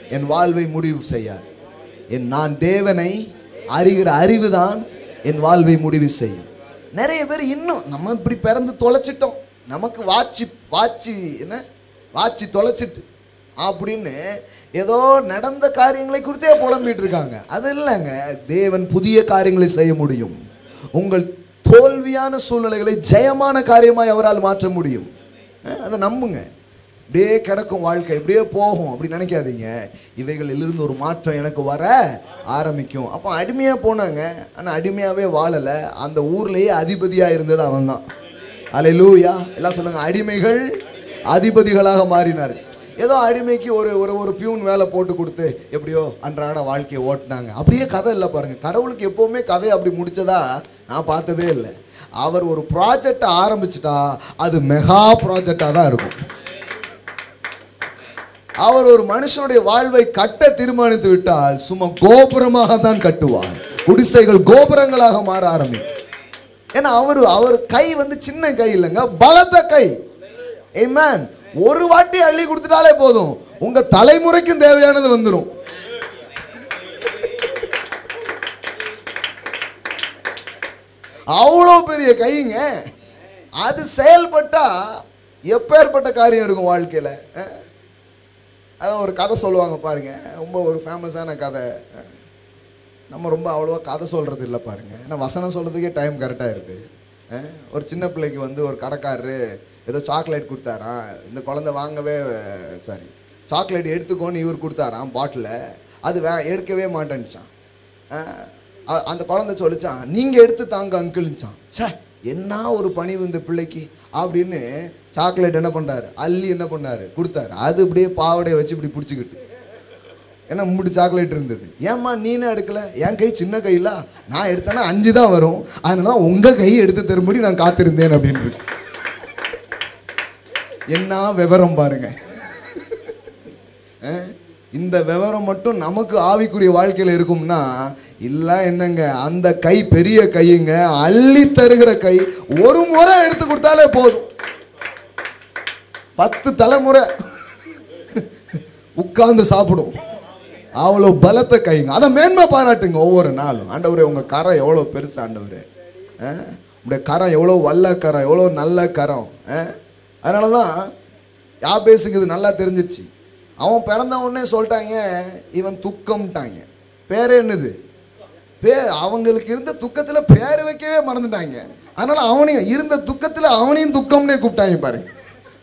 என் வாழ்வை முடிவு செய்யாது என் நான் தேவனை அறிகிற அறிவு தான் என் வாழ்வை முடிவு செய்யும். நிறைய பேர் இன்னும் நம்ம இப்படி பிறந்து தொலைச்சிட்டோம். நமக்கு வாட்சி வாட்சி என்ன? வாட்சி தொலைச்சிட்டு அப்படின்னு ஏதோ நடந்த காரியங்களை குறித்தே புலம்பிட்டு இருக்காங்க. அது இல்லைங்க. தேவன் புதிய காரியங்களை செய்ய முடியும். உங்கள் தோல்வியான சூழ்நிலைகளை ஜெயமான காரியமாய் அவரால் மாற்ற முடியும். அதை நம்புங்க. இப்படியே கிடக்கும் வாழ்க்கை இப்படியே போகும் அப்படி நினைக்காதீங்க. இவைகளிலிருந்து ஒரு மாற்றம் எனக்கு வர ஆரம்பிக்கும். அப்போ அடிமையாக போனாங்க ஆனால் அடிமையாகவே வாழலை. அந்த ஊர்லேயே அதிபதியாக இருந்தது அவன் தான் அலை லூயா எல்லாம் சொல்லுங்க அடிமைகள் அதிபதிகளாக மாறினார். ஏதோ அடிமைக்கு ஒரு ஒரு ஒரு பியூன் வேலை போட்டு கொடுத்து எப்படியோ அன்றாட வாழ்க்கையை ஓட்டினாங்க. அப்படியே கதை இல்லை பாருங்கள் கடவுளுக்கு எப்போவுமே கதை அப்படி முடிச்சதா நான் பார்த்ததே இல்லை. அவர் ஒரு ப்ராஜெக்டை ஆரம்பிச்சிட்டா அது மெகா ப்ராஜெக்டாக தான் இருக்கும். அவர் ஒரு மனுஷனுடைய வாழ்வை கட்ட தீர்மானித்து விட்டால் சும்மா கோபுரமாக தான் கட்டுவார். குடிசைகள் கோபுரங்களாக மாற ஆரம்பிக்கும். ஏன்னா அவர் அவர் கை வந்து சின்ன கை இல்லைங்க பலத்த கை. ஏமேன் ஒரு வாட்டி அள்ளி கொடுத்துட்டாலே போதும். உங்க தலைமுறைக்கும் தேவையானது வந்துடும் அவ்வளோ பெரிய கைங்க. அது செயல்பட்டா எப்பேற்பட்ட காரியம் இருக்கும் வாழ்க்கையில்? அதான் ஒரு கதை சொல்லுவாங்க பாருங்க. ரொம்ப ஒரு ஃபேமஸான கதை. நம்ம ரொம்ப அவ்வளோவா கதை சொல்கிறது இல்லை பாருங்க. ஏன்னா வசனம் சொல்கிறதுக்கே டைம் கரெக்டாக இருக்குது ஒரு சின்ன பிள்ளைக்கு வந்து ஒரு கடைக்காரரு ஏதோ சாக்லேட் கொடுத்தாராம். இந்த குழந்தை வாங்கவே சாரி சாக்லேட் எடுத்துக்கோன்னு இவர் கொடுத்தாராம் பாட்டில் அது வே எடுக்கவே மாட்டேன்னுச்சான் அந்த குழந்தை சொல்லிச்சான் நீங்கள் எடுத்து தாங்க அங்கிள்ச்சான் ச்சே என்ன ஒரு பணிவு இந்த பிள்ளைக்கு? அப்படின்னு சாக்லேட் என்ன பண்ணுறாரு அள்ளி என்ன பண்ணாரு? கொடுத்தாரு. அது இப்படியே பாவடையை வச்சு இப்படி பிடிச்சிக்கிட்டு. ஏன்னா முடி சாக்லேட் இருந்தது. ஏம்மா நீனே எடுக்கல? என் கை சின்ன கையில? நான் எடுத்தேன்னா அஞ்சு தான் வரும். அதனால உங்கள் கையை கை எடுத்து தரும்படி நான் காத்திருந்தேன் அப்படின்னு என்ன விவரம் பாருங்க. இந்த விவரம் மட்டும் நமக்கு ஆவிக்குரிய வாழ்க்கையில் இருக்கும்னா இல்லை என்னங்க அந்த கை பெரிய கையுங்க அள்ளி தருகிற கை ஒரு முறை எடுத்து கொடுத்தாலே போதும். பத்து தலைமுறை உட்கார்ந்து சாப்பிடும். அவ்வளோ பலத்த கைங்க. அதை மேன்மை பாராட்டுங்க ஒவ்வொரு நாளும். ஆண்டவரே உங்கள் கரம் எவ்வளோ பெருசு ஆண்டவரே. ஆ? கரம் எவ்வளோ வல்ல கரம் எவ்வளோ நல்ல கரம். ஆ? அதனால தான் யாபேசுக்கு இது நல்லா தெரிஞ்சிச்சு. அவன் பிறந்த உடனே சொல்லிட்டாங்க இவன் துக்கம்ட்டாங்க. பேர் என்னது? பே அவங்களுக்கு இருந்த துக்கத்தில் பேர் வைக்கவே மறந்துட்டாங்க. அதனால அவனையும் இருந்த துக்கத்தில் அவனையும் துக்கம்னே கூப்பிட்டாங்க பாருங்க.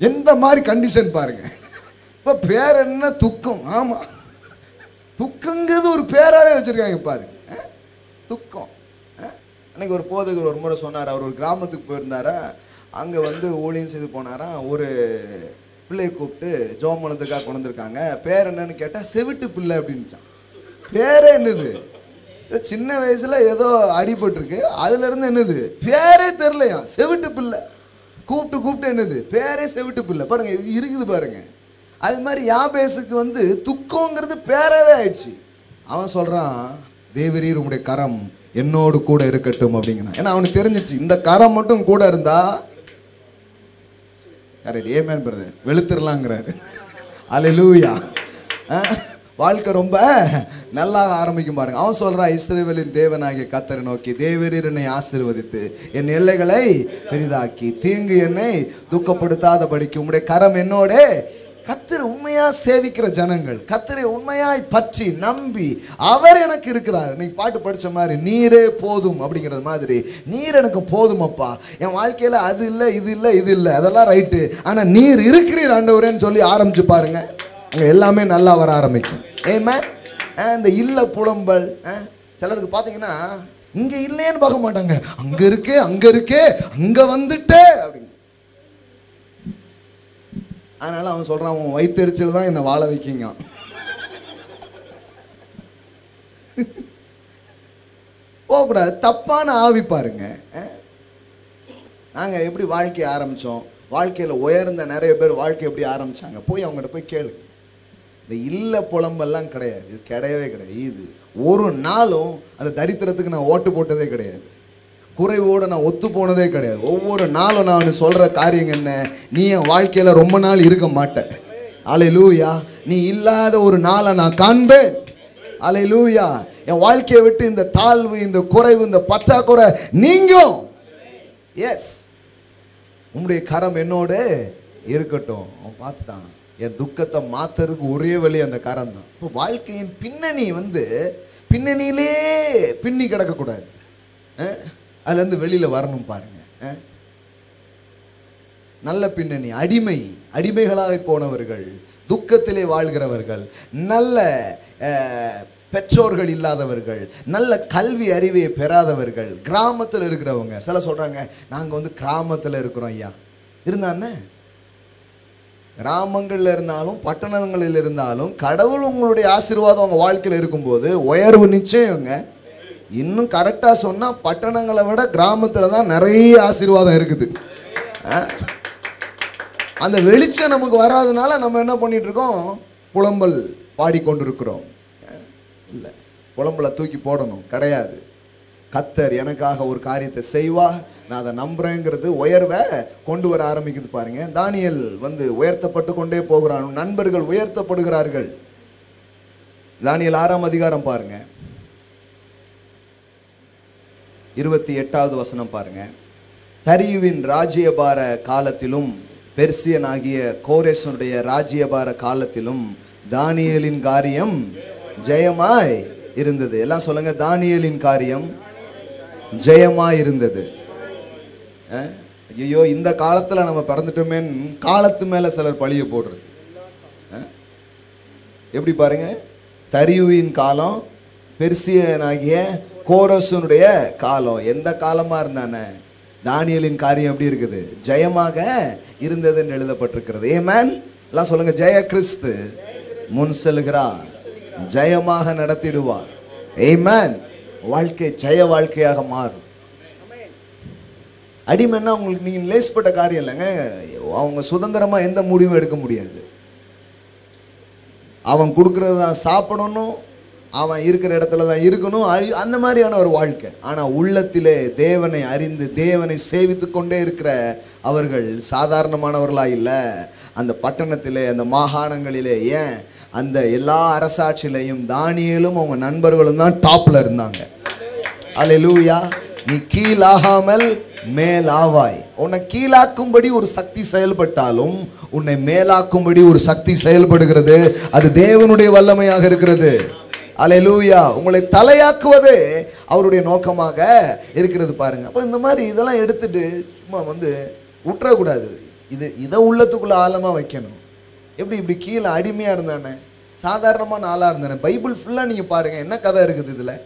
எந்த மாதிரி கண்டிஷன் பாருங்க. இப்போ பேர் என்ன? துக்கம். ஆமாம் துக்கங்கிறது ஒரு பேராகவே வச்சுருக்காங்க பாரு துக்கம். அஹ்? அன்னைக்கு ஒரு போதகர் ஒரு முறை சொன்னார். அவர் ஒரு கிராமத்துக்கு போயிருந்தாரா? அங்கே வந்து ஊழியம் செய்து போனாராம் ஒரு பிள்ளையை கூப்பிட்டு ஜோமனத்துக்காக கொண்டிருக்காங்க பேர் என்னன்னு கேட்டால் செவிட்டு பிள்ளை அப்படின்னுச்சான் பேரே என்னது? சின்ன வயசில் ஏதோ அடிபட்டிருக்கு. அதுலேருந்து என்னது? பேரே தெரிலையா செவிட்டு பிள்ளை. கூப்பிட்டு கூப்பிட்டு என்னது? பேரே செவிட்டு பிள்ளை பாருங்க இது இருக்குது பாருங்க. அது மாதிரி யாபேசுக்கு வந்து துக்கங்கிறது பேரவே ஆயிடுச்சு. அவன் சொல்றான் தேவரீர் உங்களுடைய கரம் என்னோடு கூட இருக்கட்டும் அப்படிங்கிறான். ஏன்னா அவனுக்கு தெரிஞ்சிச்சு இந்த கரம் மட்டும் கூட இருந்தா கரெக்ட் ஏமேன் பிரதர் வெளுத்துடலாங்கிறாரு ஆ? வாழ்க்கை ரொம்ப நல்லா ஆரம்பிக்கும் பாருங்க. அவன் சொல்றான் இஸ்ரேவேலின் தேவனாகிய கத்தரை நோக்கி தேவரீர் என்னை ஆசீர்வதித்து என் எல்லைகளை பெரிதாக்கி தீங்கு என்னை துக்கப்படுத்தாத படிக்கு உம்முடைய கரம் என்னோட. கத்தர் உண்மையா சேவிக்கிற ஜனங்கள் கத்தரை உண்மையாய் பற்றி நம்பி அவர் எனக்கு இருக்கிறார். நீங்க பாட்டு படிச்ச மாதிரி நீரே போதும் அப்படிங்கிறது மாதிரி நீர் எனக்கு போதும் அப்பா. என் வாழ்க்கையில அது இல்லை இது இல்லை இது இல்லை. அதெல்லாம் ரைட்டு ஆனா நீர் இருக்கிறீர் ஆண்டவரேன்னு சொல்லி ஆரம்பிச்சு பாருங்க. அங்கே எல்லாமே நல்லா வர ஆரம்பிக்கும். ஏமே இந்த இல்லை புலம்பல் சிலருக்கு பார்த்தீங்கன்னா இங்கே இல்லைன்னு பார்க்க மாட்டாங்க. அங்கே இருக்கே அங்கே இருக்கே அங்கே வந்துட்டே அப்படின்னு. அதனால அவன் சொல்கிறான் அவன் வயிற்றுச்சல் தான் என்னை வாழ வைக்கிங்க. போகக்கூடாது. தப்பான ஆவி பாருங்க. நாங்கள் எப்படி வாழ்க்கையை ஆரம்பித்தோம் வாழ்க்கையில் உயர்ந்த நிறைய பேர் வாழ்க்கை எப்படி ஆரம்பித்தாங்க போய் அவங்ககிட்ட போய் கேளு. இந்த இல்ல புலம்பெல்லாம் கிடையாது. இது கிடையவே கிடையாது. இது ஒரு நாளும் அந்த தரித்திரத்துக்கு நான் ஓட்டு போட்டதே கிடையாது. குறைவோடு நான் ஒத்து போனதே கிடையாது. ஒவ்வொரு நாளும் நான் சொல்கிற காரியம் என்ன? நீ என் வாழ்க்கையில் ரொம்ப நாள் இருக்க மாட்ட. அலை லூயா நீ இல்லாத ஒரு நாளை நான் காண்பேன். அலை லூயா என் வாழ்க்கையை விட்டு இந்த தாழ்வு இந்த குறைவு இந்த பற்றாக்குறை நீங்கும். எஸ் உம்முடைய கரம் என்னோட இருக்கட்டும். அவன் பார்த்துட்டான். என் துக்கத்தை மாத்துறதுக்கு ஒரே வழி அந்த கரம் தான் இப்போ வாழ்க்கையின் பின்னணி வந்து பின்னணியிலே பின்னி கிடக்கக்கூடாது. அதுலேருந்து வெளியில் வரணும் பாருங்க. நல்ல பின்னணி அடிமை அடிமைகளாக போனவர்கள் துக்கத்திலே வாழ்கிறவர்கள் நல்ல பெற்றோர்கள் இல்லாதவர்கள் நல்ல கல்வி அறிவை பெறாதவர்கள் கிராமத்தில் இருக்கிறவங்க சில சொல்கிறாங்க நாங்கள் வந்து கிராமத்தில் இருக்கிறோம் ஐயா. இருந்தான்னு கிராமங்களில் இருந்தாலும் பட்டணங்களில் இருந்தாலும் கடவுள் உங்களுடைய ஆசீர்வாதம் உங்கள் வாழ்க்கையில் இருக்கும்போது உயர்வு நிச்சயங்க. இன்னும் கரெக்டாக சொன்னால் பட்டணங்களை விட கிராமத்தில் தான் நிறைய ஆசீர்வாதம் இருக்குது. அந்த வெளிச்சம் நமக்கு வராதனால நம்ம என்ன பண்ணிட்டு இருக்கோம்? புலம்பல் பாடிக்கொண்டிருக்கிறோம். இல்லை. புலம்பலை தூக்கி போடணும். கிடையாது. கத்தர் எனக்காக ஒரு காரியத்தை செய்வா நான் அதை நம்புறேங்கிறது உயர்வை கொண்டு வர ஆரம்பிக்குது பாருங்க. தானியல் வந்து உயர்த்தப்பட்டு கொண்டே போகிறான். நண்பர்கள் உயர்த்தப்படுகிறார்கள். தானியல் ஆறாம் அதிகாரம் பாருங்க. இருபத்தி எட்டாவது வசனம் பாருங்க. தரியுவின் ராஜ்யபார காலத்திலும் பெர்சியனாகிய கோரேசனுடைய ராஜ்யபார காலத்திலும் தானியலின் காரியம் ஜெயமாய் இருந்தது. எல்லாம் சொல்லுங்க தானியலின் காரியம் ஜெயமாக இருந்தது ஐயோ இந்த காலத்தில் நம்ம பிறந்துட்டோமேன்னு காலத்து மேலே சிலர் பழியை போடுறது. எப்படி பாருங்க? தரியுவின் காலம் பெர்சியனாகிய கோரசனுடைய காலம். எந்த காலமாக இருந்தானே? தானியலின் காரியம் எப்படி இருக்குது? ஜெயமாக இருந்ததுன்னு எழுதப்பட்டிருக்கிறது. ஏமேன் எல்லாம் சொல்லுங்க ஜெய கிறிஸ்து முன் செல்கிறார் ஜெயமாக நடத்திடுவார். ஏமேன் வாழ்க்கை ஜெய வாழ்க்கையாக மாறும். அடிமைன்னா உங்களுக்கு நீங்கள் லேஸ்பட்ட காரியம் இல்லைங்க. அவங்க சுதந்திரமாக எந்த முடிவும் எடுக்க முடியாது. அவன் கொடுக்குறது தான் சாப்பிடணும். அவன் இருக்கிற இடத்துல தான் இருக்கணும். அந்த மாதிரியான ஒரு வாழ்க்கை. ஆனால் உள்ளத்திலே தேவனை அறிந்து தேவனை சேவித்து கொண்டே இருக்கிற அவர்கள் சாதாரணமானவர்களா இல்லை. அந்த பட்டணத்திலே அந்த மாகாணங்களிலே ஏன்? அந்த எல்லா அரசாட்சியிலையும் தானியலும் அவங்க நண்பர்களும் தான் டாப்பில் இருந்தாங்க. அலெலூயா நீ கீழாகாமல் மேலாவாய். உன்னை கீழாக்கும்படி ஒரு சக்தி செயல்பட்டாலும் உன்னை மேலாக்கும்படி ஒரு சக்தி செயல்படுகிறது. அது தேவனுடைய வல்லமையாக இருக்கிறது. அல்லேலூயா உங்களை தலையாக்குவதே அவருடைய நோக்கமாக இருக்கிறது பாருங்க. அப்போ இந்த மாதிரி இதெல்லாம் எடுத்துட்டு சும்மா வந்து விட்டுறக்கூடாது இது இதை உள்ளத்துக்குள்ள ஆழமாக வைக்கணும். எப்படி இப்படி கீழே அடிமையாக இருந்தானே? சாதாரணமான ஆளாக இருந்தானே? பைபிள் ஃபுல்லாக நீங்கள் பாருங்கள் என்ன கதை இருக்குது இதில்?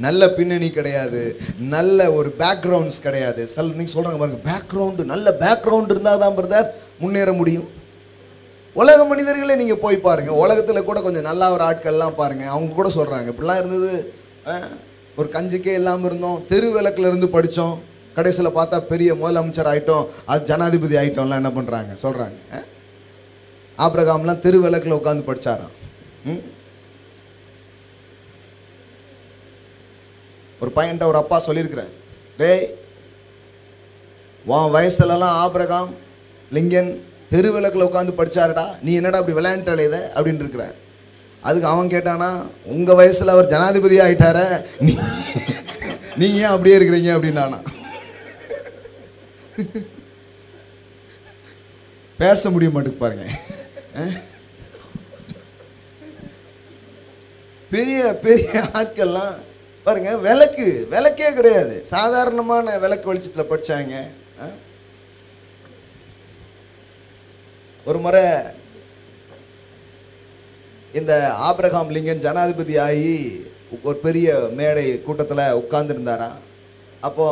நல்ல பின்னணி கிடையாது நல்ல ஒரு பேக்ரவுண்ட்ஸ் கிடையாது. சில நீங்கள் சொல்கிறாங்க பாருங்கள் பேக்ரவுண்டு நல்ல பேக்ரவுண்ட் இருந்தால் தான் பிரதர் முன்னேற முடியும். உலக மனிதர்களே நீங்கள் போய் பாருங்கள் உலகத்தில் கூட கொஞ்சம் நல்லா ஒரு ஆட்கள்லாம் பாருங்கள் அவங்க கூட சொல்கிறாங்க இப்படிலாம் இருந்தது ஒரு கஞ்சிக்கே இல்லாமல் இருந்தோம் தெரு விளக்குலேருந்து இருந்து கடைசியில் பார்த்தா பெரிய முதலமைச்சர் ஆகிட்டோம் அது ஜனாதிபதி ஆகிட்டோம்லாம் என்ன பண்ணுறாங்க சொல்கிறாங்க ஆப்ரகாம்லாம் தெரு விளக்கில் உட்காந்து படிச்சாராம் ம்? ஒரு பையன்ட்ட ஒரு அப்பா சொல்லியிருக்கிறார் டேய் உன் வயசுலலாம் ஆபிரகாம் லிங்கன் தெருவிளக்கில் உட்காந்து படிச்சாருடா நீ என்னடா அப்படி விளையாண்டு இதை அப்படின்னு இருக்கிறார் அதுக்கு அவன் கேட்டானா உங்கள் வயசில் அவர் ஜனாதிபதி ஆகிட்டார நீ நீங்க ஏன் அப்படியே இருக்கிறீங்க? அப்படின்னானா. பேச முடிய மாட்டுக்கு பாருங்க. பெரிய பெரிய ஆட்கள்லாம் பாருங்க விளக்கு. விளக்கே கிடையாது. சாதாரணமான விளக்கு வெளிச்சத்தில் படித்தாங்க ஆ? ஒரு முறை இந்த ஆப்ரஹாம் லிங்கன் ஜனாதிபதி ஆகி ஒரு பெரிய மேடை கூட்டத்தில் உட்கார்ந்துருந்தாராம் அப்போ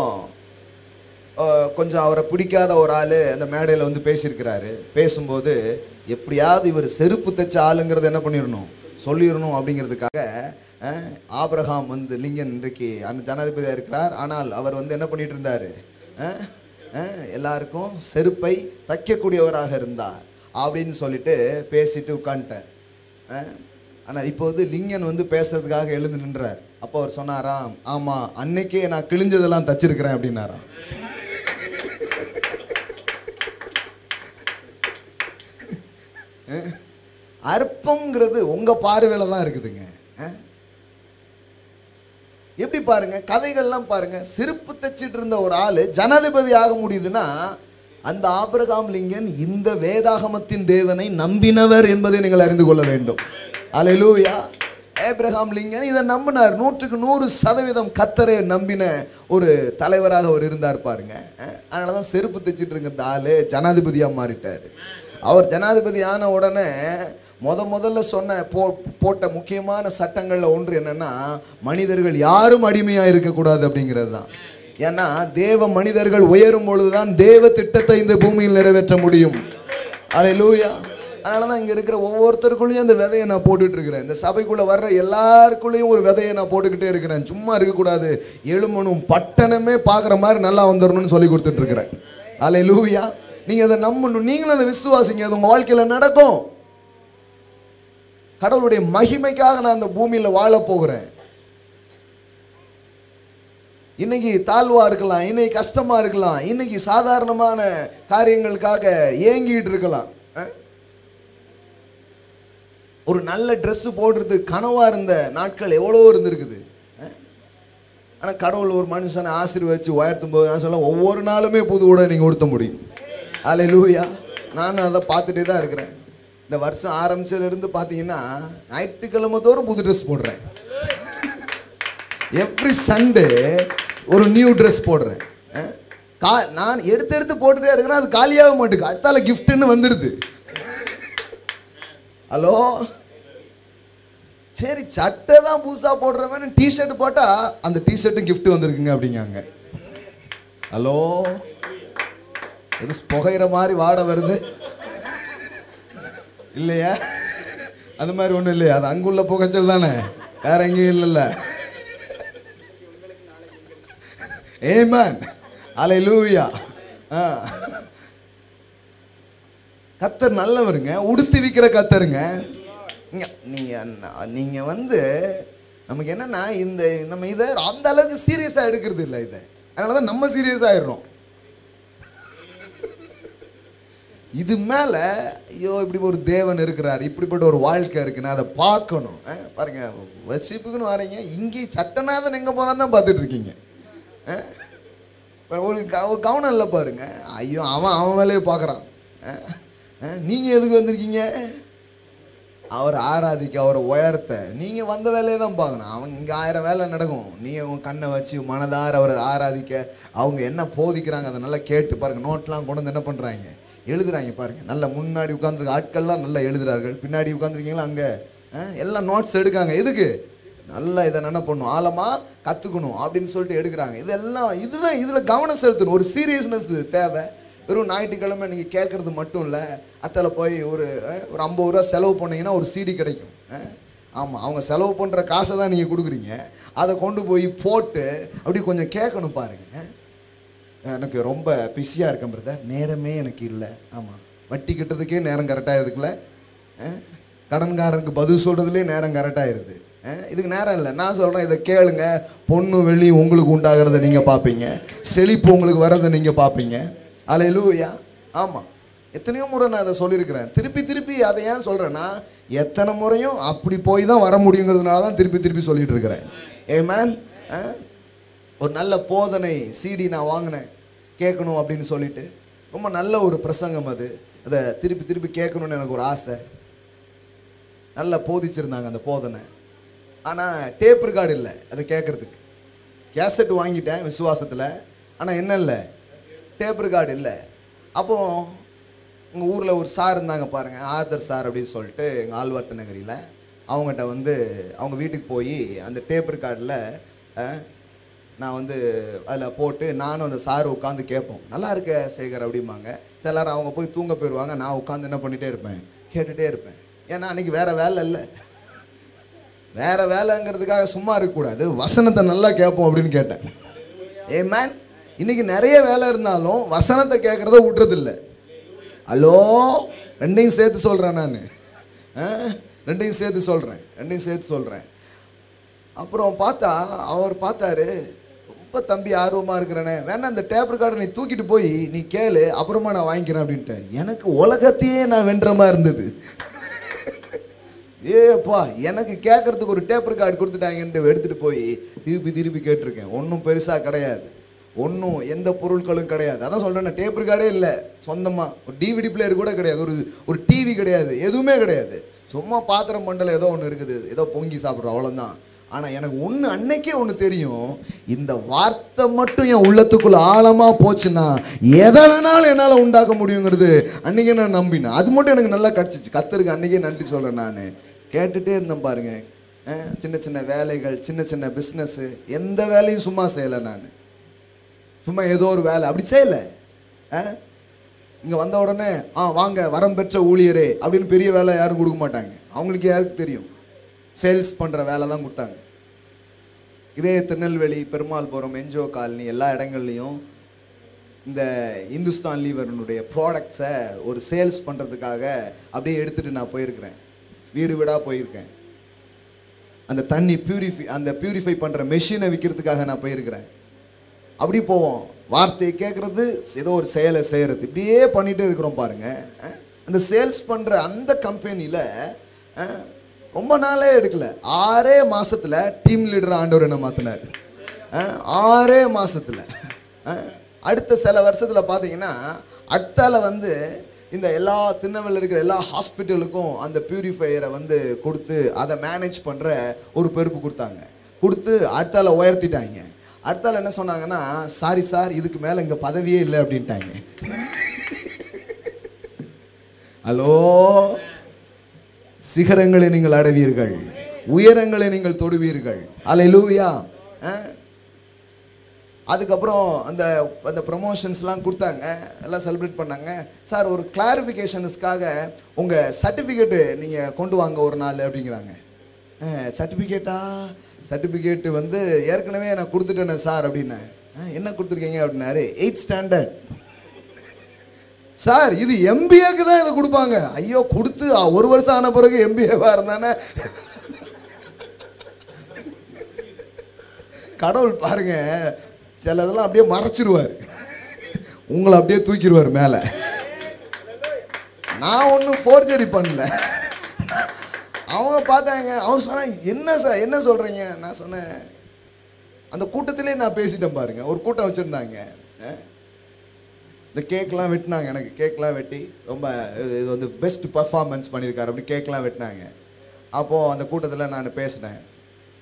கொஞ்சம் அவரை பிடிக்காத ஒரு ஆள் அந்த மேடையில் வந்து பேசியிருக்கிறாரு. பேசும்போது எப்படியாவது இவர் செருப்பு தைச்ச ஆளுங்கிறத என்ன பண்ணிடணும் சொல்லிடணும் அப்படிங்கிறதுக்காக ஆப்ரஹாம் வந்து லிங்கன் இன்றைக்கு அந்த ஜனாதிபதியாக இருக்கிறார். ஆனால் அவர் வந்து என்ன பண்ணிட்டு இருந்தார் எல்லாருக்கும் செருப்பை தைக்கக்கூடியவராக இருந்தார் அப்படின்னு சொல்லிட்டு பேசிட்டு உட்காந்துட்டார் ஆனால் இப்போ வந்து லிங்கன் வந்து பேசுறதுக்காக எழுந்து நின்றார். அப்போ அவர் சொன்னாராம் ஆமாம் அன்னைக்கே நான் கிழிஞ்சதெல்லாம் தச்சிருக்கிறேன் அப்படின்னாராம். அற்பங்கிறது உங்கள் பார்வையில் தான் இருக்குதுங்க. ஆ எப்படி பாருங்க? கதைகள்லாம் பாருங்க. செருப்பு தச்சிட்டு இருந்த ஒரு ஆள் ஜனாதிபதி ஆக முடியுதுன்னா அந்த ஆபிரகாம் லிங்கன் இந்த வேதாகமத்தின் தேவனை நம்பினவர் என்பதை நீங்கள் அறிந்து கொள்ள வேண்டும். அலையலூயா. ஏப்ரஹாம் லிங்கன் இதை நம்பினார். நூற்றுக்கு நூறு சதவீதம் கத்தரை நம்பின ஒரு தலைவராக அவர் இருந்தார் பாருங்க. அதனால தான் செருப்பு தைச்சிட்டு இருக்க ஆளு ஜனாதிபதியாக மாறிட்டார். அவர் ஜனாதிபதி ஆன உடனே முத முதல்ல சொன்ன போ போட்ட முக்கியமான சட்டங்களில் ஒன்று என்னென்னா மனிதர்கள் யாரும் அடிமையாக இருக்கக்கூடாது அப்படிங்கிறது தான் ஏன்னா தேவ மனிதர்கள் உயரும் பொழுதுதான் தேவ திட்டத்தை இந்த பூமியில் நிறைவேற்ற முடியும். அலை லூயா அதனால தான் இங்கே இருக்கிற ஒவ்வொருத்தருக்குள்ளேயும் அந்த விதையை நான் போட்டுட்டு இருக்கிறேன் இந்த சபைக்குள்ளே வர்ற எல்லாருக்குள்ளேயும் ஒரு விதையை நான் போட்டுக்கிட்டே இருக்கிறேன். சும்மா இருக்கக்கூடாது. எழுமணும் பட்டணமே பார்க்குற மாதிரி நல்லா வந்துடணும்னு சொல்லி கொடுத்துட்டு இருக்கிறேன் அல்லேலூயா நீங்கள் அதை நம்பணும். நீங்களும் அதை விசுவாசிங்க. அது உங்கள் வாழ்க்கையில் நடக்கும். கடவுளுடைய மகிமைக்காக நான் அந்த பூமியில் வாழ போகிறேன். இன்னைக்கு தாழ்வாக இருக்கலாம் இன்னைக்கு கஷ்டமாக இருக்கலாம் இன்னைக்கு சாதாரணமான காரியங்களுக்காக ஏங்கிட்டு இருக்கலாம். ஒரு நல்ல ட்ரெஸ்ஸு போடுறது கனவாக இருந்த நாட்கள் எவ்வளோ இருந்திருக்குது. ஆனால் கடவுள் ஒரு மனுஷனை ஆசீர்வச்சு உயர்த்தும் போது நான் சொல்ல ஒவ்வொரு நாளுமே புது கூட நீங்கள் உடுத்த முடியும். அலை லூயா நானும் அதை பார்த்துட்டே தான் இருக்கிறேன். இந்த வருஷம் ஆரம்பிச்சதுலேருந்து பார்த்தீங்கன்னா ஞாயிற்றுக்கிழமை தோறும் புது ட்ரெஸ் போடுறேன். எவ்ரி சண்டே ஒரு நியூ ட்ரெஸ் போடுறேன். கா நான் எடுத்து எடுத்து போட்டுட்டே இருக்கிறேன் அது காலியாக மாட்டேங்குது அடுத்தால கிஃப்ட்டுன்னு வந்துடுது. ஹலோ சரி சட்டை தான் புதுசாக போடுறவன் டிஷர்ட் போட்டால் அந்த டிஷர்ட்டும் கிஃப்ட் வந்திருக்குங்க அப்படிங்காங்க ஹலோ இது புகையிற மாதிரி வாட வருது. இல்லையா? அந்த மாதிரி ஒன்றும் இல்லையா? அது அங்குள்ள புகைச்சல் தானே. வேற எங்கேயும் இல்லைல்ல. ஏமன் அலை லூயா கத்தர் நல்லவருங்க. உடுத்தி விற்கிற கத்தருங்க. நீங்கள் நீங்கள் வந்து நமக்கு என்னன்னா இந்த நம்ம இதை அந்த அளவுக்கு சீரியஸாக எடுக்கிறது இல்லை இதை. அதனால தான் நம்ம சீரியஸ் ஆயிடுறோம். இது மேலே ஐயோ இப்படி ஒரு தேவன் இருக்கிறார் இப்படிப்பட்ட ஒரு வாழ்க்கை இருக்குன்னு அதை பார்க்கணும். பாருங்க வச்சிப்புக்குன்னு வரீங்க இங்கே சட்டநாதன் எங்கே போகிறான்னு தான் பார்த்துட்டு இருக்கீங்க. ஒரு கவனம் இல்லை பாருங்க. ஐயோ அவன் அவன் வேலையை பார்க்குறான். நீங்கள் எதுக்கு வந்திருக்கீங்க? அவர் ஆராதிக்க அவரை உயர்த்த. நீங்கள் வந்த வேலையை தான் பார்க்கணும். அவன் இங்கே ஆயிரம் வேலை நடக்கும். நீங்கள் உங்கள் கண்ணை வச்சு மனதார அவரை ஆராதிக்க. அவங்க என்ன போதிக்கிறாங்க அதை நல்லா கேட்டு பாருங்கள் நோட்லாம் கொண்டு வந்து என்ன பண்ணுறாங்க எழுதுறாங்க பாருங்க. நல்லா முன்னாடி உட்காந்துருக்க ஆட்கள்லாம் நல்லா எழுதுறார்கள். பின்னாடி உட்காந்துருக்கீங்களா அங்கே. எல்லாம் நோட்ஸ் எடுக்காங்க. எதுக்கு? நல்லா இதை என்ன பண்ணும் ஆழமாக கற்றுக்கணும் அப்படின்னு சொல்லிட்டு எடுக்கிறாங்க. இதெல்லாம் இதுதான் இதில் கவனம் செலுத்தணும். ஒரு சீரியஸ்னஸ் தேவை. வெறும் ஞாயிற்றுக்கிழமை நீங்கள் கேட்குறது மட்டும் இல்லை. அத்தில் போய் ஒரு ஒரு ஐம்பது ரூபா செலவு பண்ணீங்கன்னா ஒரு சீடி கிடைக்கும். ஆமாம் அவங்க செலவு பண்ணுற காசை தான் நீங்கள் கொடுக்குறீங்க. அதை கொண்டு போய் போட்டு அப்படி கொஞ்சம் கேட்கணும் பாருங்கள் எனக்கு ரொம்ப பிஸியாக இருக்கேன் பிரதர் நேரமே எனக்கு இல்லை. ஆமாம் வட்டி கட்டுறதுக்கே நேரம் கரெக்டாக இருக்குல்ல? அஹ், கடன்காரனுக்கு பதில் சொல்கிறதுலே நேரம் கரெக்டாகிருது இதுக்கு நேரம் இல்லை. நான் சொல்கிறேன் இதை கேளுங்க. பொண்ணு வெளி உங்களுக்கு உண்டாகிறத நீங்கள் பார்ப்பீங்க. செழிப்பு உங்களுக்கு வர்றதை நீங்கள் பார்ப்பீங்க. அலையிலூயா ஆமாம் எத்தனையோ முறை நான் அதை சொல்லியிருக்கிறேன். திருப்பி திருப்பி அதை ஏன் சொல்கிறேன்னா எத்தனை முறையும் அப்படி போய் தான் வர முடியுங்கிறதுனால தான் திருப்பி திருப்பி சொல்லிகிட்டு இருக்கிறேன். ஏ மேன் ஒரு நல்ல போதனை சிடி நான் வாங்கினேன். கேட்கணும் அப்படின்னு சொல்லிட்டு. ரொம்ப நல்ல ஒரு பிரசங்கம் அது. அதை திருப்பி திருப்பி கேட்கணும்னு எனக்கு ஒரு ஆசை. நல்லா போதிச்சிருந்தாங்க அந்த போதனை. ஆனால் டேப் ரெக்கார்டு இல்லை அதை கேட்குறதுக்கு. கேசட் வாங்கிட்டேன் விசுவாசத்தில். ஆனால் என்ன இல்லை? டேப் ரெக்கார்டு இல்லை. அப்போ உங்கள் ஊரில் ஒரு சார் இருந்தாங்க பாருங்கள் ஆர்தர் சார் அப்படின்னு சொல்லிட்டு எங்கள் ஆழ்வார்த்த நகரியில் அவங்ககிட்ட வந்து அவங்க வீட்டுக்கு போய் அந்த டேப் ரெக்கார்டில் நான் வந்து அதில் போட்டு நானும் அந்த சார் உட்காந்து கேட்போம். நல்லா இருக்க சேகர் அப்படிம்பாங்க. சிலர் அவங்க போய் தூங்க போயிடுவாங்க நான் உட்காந்து என்ன பண்ணிகிட்டே இருப்பேன்? கேட்டுகிட்டே இருப்பேன். ஏன்னா அன்றைக்கி வேறு வேலை இல்லை. வேறு வேலைங்கிறதுக்காக சும்மா இருக்கக்கூடாது. வசனத்தை நல்லா கேட்போம் அப்படின்னு கேட்டேன். ஏ மேன் இன்னைக்கு நிறைய வேலை இருந்தாலும் வசனத்தை கேட்குறத விட்டுறதில்ல ஹலோ? ரெண்டையும் சேர்த்து சொல்கிறேன் நான். ரெண்டையும் சேர்த்து சொல்கிறேன் ரெண்டையும் சேர்த்து சொல்கிறேன் அப்புறம் பார்த்தா அவர் பார்த்தாரு இப்போ தம்பி ஆர்வமாக இருக்கிறனே? வேணா அந்த டேப் ரெக்கார்டை நீ தூக்கிட்டு போய் நீ கேளு அப்புறமா நான் வாங்கிக்கிறேன் அப்படின்ட்டு. எனக்கு உலகத்தையே நான் வென்ற மாதிரி இருந்தது. ஏப்பா எனக்கு கேட்கறதுக்கு ஒரு டேப் ரெக்கார்டு கொடுத்துட்டாங்கன்ட்டு எடுத்துகிட்டு போய் திருப்பி திருப்பி கேட்டிருக்கேன். ஒன்றும் பெருசாக கிடையாது. ஒன்றும் எந்த பொருட்களும் கிடையாது. அதான் சொல்கிறேன் டேப் ரெக்கார்டே இல்லை. சொந்தமாக ஒரு டிவிடி பிளேயர் கூட கிடையாது. ஒரு ஒரு டிவி கிடையாது. எதுவுமே கிடையாது. சும்மா பாத்திரம் மண்டலம் ஏதோ ஒன்று இருக்குது. ஏதோ பொங்கி சாப்பிட்றோம் அவ்வளோதான் ஆனால் எனக்கு ஒன்று அன்னைக்கே ஒன்று தெரியும். இந்த வார்த்தை மட்டும் என் உள்ளத்துக்குள்ள ஆழமாக போச்சுன்னா எதை வேணாலும் என்னால் உண்டாக்க முடியுங்கிறது அன்னைக்கே நான் நம்பினேன். அது மட்டும் எனக்கு நல்லா கிடச்சிச்சு. கத்தருக்கு அன்றைக்கே நன்றி சொல்கிறேன் நான். கேட்டுகிட்டே இருந்தேன் பாருங்க. சின்ன சின்ன வேலைகள் சின்ன சின்ன பிஸ்னஸ்ஸு எந்த வேலையும் சும்மா செய்யலை நான். சும்மா ஏதோ ஒரு வேலை. அப்படி செய்யலை. இங்கே வந்த உடனே ஆ வாங்க வரம் பெற்ற ஊழியரே அப்படின்னு பெரிய வேலை யாரும் கொடுக்க மாட்டாங்க. அவங்களுக்கு யாருக்கு தெரியும்? சேல்ஸ் பண்ணுற வேலை தான் கொடுத்தாங்க. இதே திருநெல்வேலி பெருமாள்புரம் என்ஜோ காலனி எல்லா இடங்கள்லையும் இந்த இந்துஸ்தான் லீவரனுடைய ப்ராடக்ட்ஸை ஒரு சேல்ஸ் பண்ணுறதுக்காக அப்படியே எடுத்துகிட்டு நான் போயிருக்கிறேன். வீடு வீடாக போயிருக்கேன். அந்த தண்ணி பியூரிஃபை அந்த பியூரிஃபை பண்ணுற மெஷினை விற்கிறதுக்காக நான் போயிருக்கிறேன். அப்படி போவோம். வார்த்தையை கேட்குறது ஏதோ ஒரு செயலை செய்கிறது இப்படியே பண்ணிகிட்டே இருக்கிறோம் பாருங்கள் அந்த சேல்ஸ் பண்ணுற அந்த கம்பெனியில் ரொம்ப நாளே எடுக்கல. ஆறே மாசத்துல டீம் லீடர் ஆண்டவர் என்ன மாற்றினார் ஆறே மாசத்துல. அடுத்த சில வருஷத்துல பார்த்தீங்கன்னா அடுத்தால வந்து இந்த எல்லா திருநெல்வேலியில் இருக்கிற எல்லா ஹாஸ்பிட்டலுக்கும் அந்த பியூரிஃபையரை வந்து கொடுத்து அதை மேனேஜ் பண்ணுற ஒரு பொறுப்பு கொடுத்தாங்க. கொடுத்து அடுத்தால உயர்த்திட்டாங்க. அடுத்தால என்ன சொன்னாங்கன்னா சாரி சார் இதுக்கு மேலே இங்கே பதவியே இல்லை அப்படின்ட்டாங்க. ஹலோ சிகரங்களை நீங்கள் அடைவீர்கள். உயரங்களை நீங்கள் தொடுவீர்கள். அலை லூவியா அதுக்கப்புறம் அந்த அந்த ப்ரொமோஷன்ஸ்லாம் கொடுத்தாங்க. எல்லாம் செலிப்ரேட் பண்ணாங்க. சார் ஒரு கிளாரிஃபிகேஷன்ஸ்க்காக உங்கள் சர்டிஃபிகேட்டு நீங்கள் கொண்டு வாங்க ஒரு நாள் அப்படிங்கிறாங்க. சர்டிஃபிகேட்டா சர்டிஃபிகேட்டு வந்து ஏற்கனவே நான் கொடுத்துட்டேனே சார் அப்படின்னேன் என்ன கொடுத்துருக்கீங்க அப்படின்னாரு எயிட் ஸ்டாண்டர்ட் சார் இது எம்பிஏக்கு தான் இதை கொடுப்பாங்க. ஐயோ கொடுத்து ஒரு வருஷம் ஆன பிறகு எம்பிஏவா இருந்தானே? கடவுள் பாருங்க சிலதெல்லாம் அப்படியே மறைச்சிருவார். உங்களை அப்படியே தூக்கிடுவார் மேலே. நான் ஒன்றும் ஃபோர்ஜரி பண்ணல. அவங்க பார்த்தாங்க அவன் சொன்னாங்க என்ன சார் என்ன சொல்கிறீங்க நான் சொன்னேன் அந்த கூட்டத்திலே நான் பேசிட்டேன் பாருங்க ஒரு கூட்டம் வச்சுருந்தாங்க. இந்த கேக்லாம் வெட்டினாங்க. எனக்கு கேக்லாம் வெட்டி ரொம்ப இது வந்து பெஸ்ட் பர்ஃபார்மன்ஸ் பண்ணியிருக்காரு அப்படி கேக்லாம் வெட்டினாங்க. அப்போது அந்த கூட்டத்தில் நான் பேசினேன்.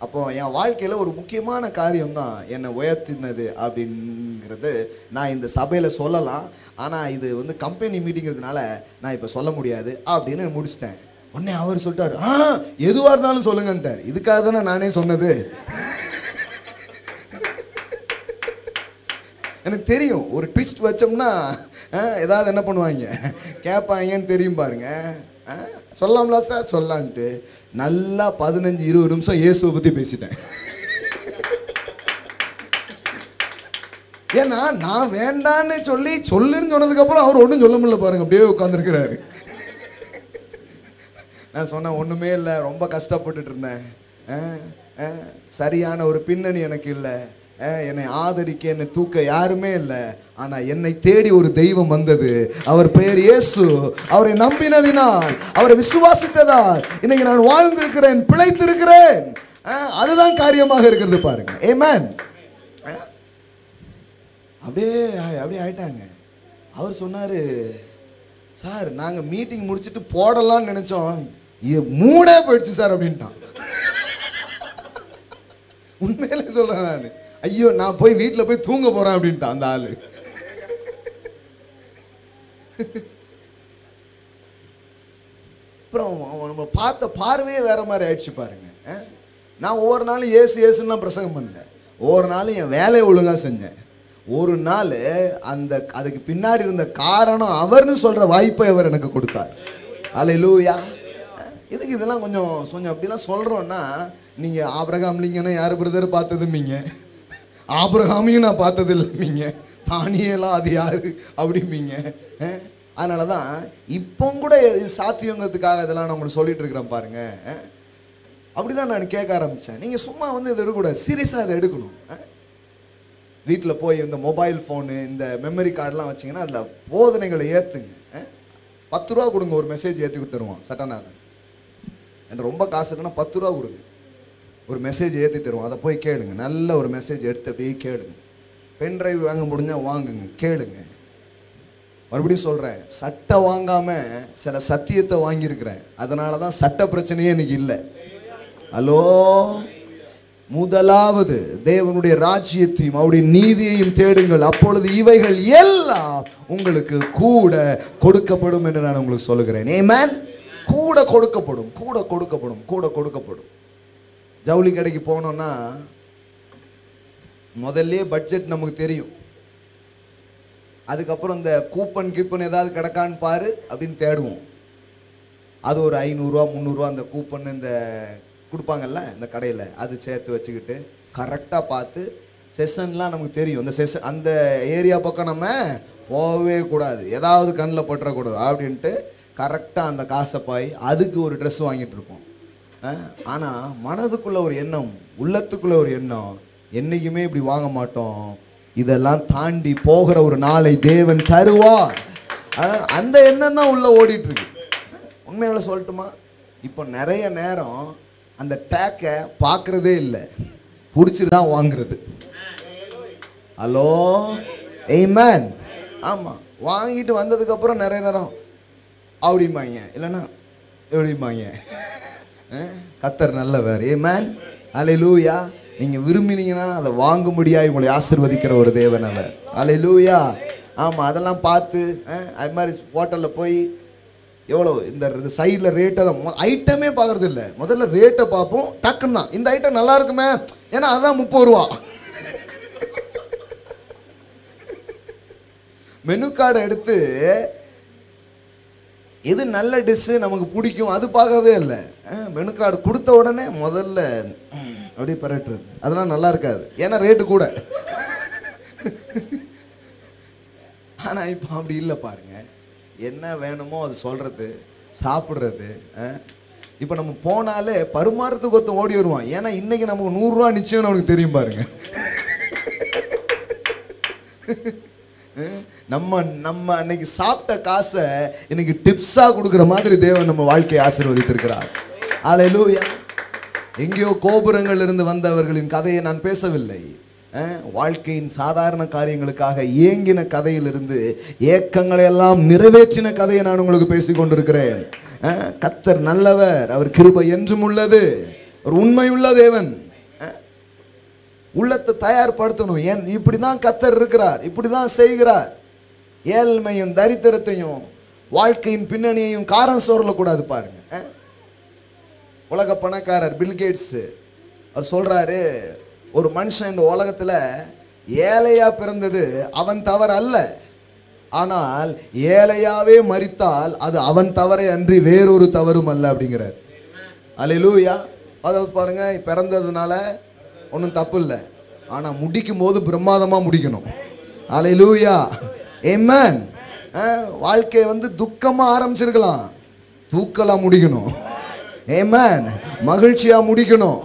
அப்போது என் வாழ்க்கையில் ஒரு முக்கியமான காரியம் தான் என்னை உயர்த்தினது அப்படிங்கிறது நான் இந்த சபையில் சொல்லலாம். ஆனால் இது வந்து கம்பெனி மீட்டிங்கிறதுனால நான் இப்போ சொல்ல முடியாது அப்படின்னு முடிச்சிட்டேன். உடனே அவர் சொல்லிட்டார் ஆ எதுவாக இருந்தாலும் சொல்லுங்கன்ட்டார். இதுக்காக தானே நானே சொன்னது. எனக்கு தெரியும். ஒரு ட்விஸ்ட் வச்சோம்னா ஏதாவது என்ன பண்ணுவாங்க? கேட்பாங்கன்னு தெரியும் பாருங்க. சொல்லாம்ல சொல்லலாம்ல சார்? சொல்லான்ட்டு. நல்லா பதினஞ்சு இருபது நிமிஷம் இயேசுவை பற்றி பேசிட்டேன். ஏன்னா நான் வேண்டான்னு சொல்லி சொல்லுன்னு சொன்னதுக்கப்புறம் அவர் ஒன்றும் சொல்ல முடியல பாருங்க. அப்படியே உட்காந்துருக்கிறாரு நான் சொன்னேன் ஒன்றுமே இல்லை. ரொம்ப கஷ்டப்பட்டுட்டு இருந்தேன். சரியான ஒரு பின்னணி எனக்கு இல்லை. என்னை ஆதரிக்க என்னை தூக்க யாருமே இல்லை. ஆனால் என்னை தேடி ஒரு தெய்வம் வந்தது. அவர் பெயர் இயேசு. அவரை நம்பினதினால் அவரை விசுவாசித்ததால் இன்னைக்கு நான் வாழ்ந்திருக்கிறேன் பிழைத்திருக்கிறேன். அதுதான் காரியமாக இருக்கிறது பாருங்க. ஏமேன் அப்படியே அப்படியே ஆயிட்டாங்க. அவர் சொன்னார் சார் நாங்கள் மீட்டிங் முடிச்சுட்டு போடலாம்னு நினச்சோம். மூடே போயிடுச்சு சார் அப்படின்ட்டான். உண்மையிலே சொல்கிறேன் நான். ஐயோ நான் போய் வீட்டில் போய் தூங்க போகிறேன் அப்படின்ட்டான் அந்த ஆள். அப்புறம் அவன் நம்ம பார்த்த பார்வையே வேற மாதிரி ஆயிடுச்சு பாருங்க. நான் ஒவ்வொரு நாளும் ஏசு ஏசுன்னு பிரசங்கம் பண்ணேன். ஒவ்வொரு நாளும் என் வேலையை ஒழுங்காக செஞ்சேன். ஒரு நாள் அந்த அதுக்கு பின்னாடி இருந்த காரணம் அவர்னு சொல்கிற வாய்ப்பை அவர் எனக்கு கொடுத்தார். அல்லேலூயா இதுக்கு இதெல்லாம் கொஞ்சம் கொஞ்சம் அப்படிலாம் சொல்கிறோன்னா நீங்கள் ஆபிரகாம் லிங்கன்னா யார் பிரதர் பார்த்ததுமீங்க ஆபிரகாமையும் நான் பார்த்தது தானியெல்லாம் அது யாரு? அப்படிம்பீங்க அதனால தான் இப்போ கூட இது சாத்தியங்கிறதுக்காக இதெல்லாம் நான் உங்களுக்கு சொல்லிட்டு இருக்கிறேன் பாருங்க. அஹ்? அப்படிதான் நான் கேட்க ஆரம்பித்தேன் நீங்கள் சும்மா வந்து இதை எடுக்கக்கூடாது. சீரியஸாக இதை எடுக்கணும். வீட்டில் போய் இந்த மொபைல் ஃபோனு இந்த மெமரி கார்டெலாம் வச்சிங்கன்னா அதில் போதனைகளை ஏற்றுங்க பத்து ரூபா கொடுங்க ஒரு மெசேஜ் ஏற்றி கொடுத்துருவோம் சட்டநாதன். எனக்கு ரொம்ப காசு இருக்குன்னா பத்து ரூபா கொடுங்க. ஒரு மெசேஜ் ஏற்றி தருவோம். அதை போய் கேளுங்க. நல்ல ஒரு மெசேஜ் எடுத்து அப்படியே கேளுங்க. பென் டிரைவ் வாங்க முடிஞ்சால் வாங்குங்க. கேளுங்க. மறுபடியும் சொல்கிறேன் சட்டை வாங்காமல் சில சத்தியத்தை வாங்கியிருக்கிறேன். அதனால தான் சட்ட பிரச்சனையே இன்னைக்கு இல்லை. ஹலோ? முதலாவது தேவனுடைய ராஜ்யத்தையும் அவருடைய நீதியையும் தேடுங்கள். அப்பொழுது இவைகள் எல்லாம் உங்களுக்கு கூட கொடுக்கப்படும் என்று நான் உங்களுக்கு சொல்லுகிறேன். ஏமேன் கூட கொடுக்கப்படும். கூட கொடுக்கப்படும். கூட கொடுக்கப்படும். ஜவுளி கடைக்கு போனோம்னா முதல்ல பட்ஜெட் நமக்கு தெரியும். அதுக்கப்புறம் இந்த கூப்பன் கீப்பன் ஏதாவது கிடக்கான்னு பாரு அப்படின்னு தேடுவோம். அது ஒரு ஐநூறுரூவா முந்நூறுரூவா அந்த கூப்பன் இந்த கொடுப்பாங்கல்ல இந்த கடையில். அது சேர்த்து வச்சுக்கிட்டு கரெக்டாக பார்த்து செஷன்லாம் நமக்கு தெரியும். அந்த செஷன் அந்த ஏரியா பக்கம் நம்ம போகவே கூடாது. ஏதாவது கண்ணில் பட்டுறக்கூடாது அப்படின்ட்டு கரெக்டாக அந்த காசை பாய் அதுக்கு ஒரு ட்ரெஸ் வாங்கிட்டு இருப்போம். ஆனால் மனதுக்குள்ள ஒரு எண்ணம் உள்ளத்துக்குள்ள ஒரு எண்ணம் என்றைக்குமே இப்படி வாங்க மாட்டோம். இதெல்லாம் தாண்டி போகிற ஒரு நாளை தேவன் தருவார். அந்த எண்ணம் தான் உள்ள ஓடிட்டு இருக்கு உண்மையில சொல்லட்டுமா? இப்போ நிறைய நேரம் அந்த டேக்கை பார்க்கறதே இல்லை. பிடிச்சிட்டு தான் வாங்குறது. ஹலோ? எய்மேன் ஆமாம் வாங்கிட்டு வந்ததுக்கப்புறம் நிறைய நேரம் அப்படிம்பாங்க. இல்லைன்னா எப்படிம்பாங்க கத்தர் நல்லவர். ஏமேன் லூயா நீங்கள் விரும்பினீங்கன்னா அதை வாங்க முடியாது உங்களை ஆசிர்வதிக்கிற ஒரு தேவன் அவர். லூயா ஆமாம் அதெல்லாம் பார்த்து அது மாதிரி ஹோட்டலில் போய் எவ்வளோ இந்த சைடில் ரேட்டை தான் ஐட்டமே பார்க்குறது இல்லை. முதல்ல ரேட்டை பார்ப்போம். டக்குன்னு தான். இந்த ஐட்டம் நல்லா இருக்குமே. ஏன்னா அதுதான் முப்பது ரூபா. மெனு கார்டை எடுத்து எது நல்ல டிஷ்ஷு நமக்கு பிடிக்கும் அது பார்க்கறதே இல்லை. மெனு கார்டு கொடுத்த உடனே முதல்ல அப்படியே பரட்டுறது. அதெல்லாம் நல்லா இருக்காது. ஏன்னா ரேட்டு கூட. ஆனால் இப்போ அப்படி இல்லை பாருங்க. என்ன வேணுமோ அது சொல்கிறது சாப்பிட்றது இப்போ நம்ம போனாலே பருமாறத்துக்கு ஒருத்தன் ஓடி வருவான். ஏன்னா இன்னைக்கு நமக்கு நூறுரூவா நிச்சயம்னு அவனுக்கு தெரியும் பாருங்க. நம்ம நம்ம அன்னைக்கு சாப்பிட்ட காசை இன்னைக்கு டிப்ஸாக கொடுக்குற மாதிரி தேவன் நம்ம வாழ்க்கையை ஆசீர்வதித்திருக்கிறார். அல்லேலூயா எங்கேயோ கோபுரங்கள் இருந்து வந்தவர்களின் கதையை நான் பேசவில்லை. வாழ்க்கையின் சாதாரண காரியங்களுக்காக ஏங்கின கதையிலிருந்து ஏக்கங்களை எல்லாம் நிறைவேற்றின கதையை நான் உங்களுக்கு பேசி கொண்டிருக்கிறேன். கத்தர் நல்லவர் அவர் கிருபை என்றும் உள்ளது. ஒரு உண்மையுள்ள தேவன். உள்ளத்தை தயார்படுத்தணும். ஏன் இப்படி தான் கத்தர் இருக்கிறார். இப்படி தான் செய்கிறார். ஏழ்மையும் தரித்திரத்தையும் வாழ்க்கையின் பின்னணியையும் காரம் சோறலக்கூடாது பாருங்க. உலக பணக்காரர் பில்கேட்ஸு அவர் சொல்கிறாரு ஒரு மனுஷன் இந்த உலகத்தில் ஏழையாக பிறந்தது அவன் தவறு அல்ல. ஆனால் ஏழையாவே மறித்தால் அது அவன் தவறை அன்றி வேறொரு தவறும் அல்ல அப்படிங்கிறார். அலையிலூயா. அதாவது பாருங்க பிறந்ததுனால ஒன்றும் தப்பு இல்லை. ஆனால் முடிக்கும் போது பிரமாதமாக முடிக்கணும். அலையிலூயா. ஏமேன் வாழ்க்கை வந்து துக்கமாக ஆரம்பிச்சிருக்கலாம். தூக்கலாக முடிக்கணும். ஏமேன் மகிழ்ச்சியாக முடிக்கணும்.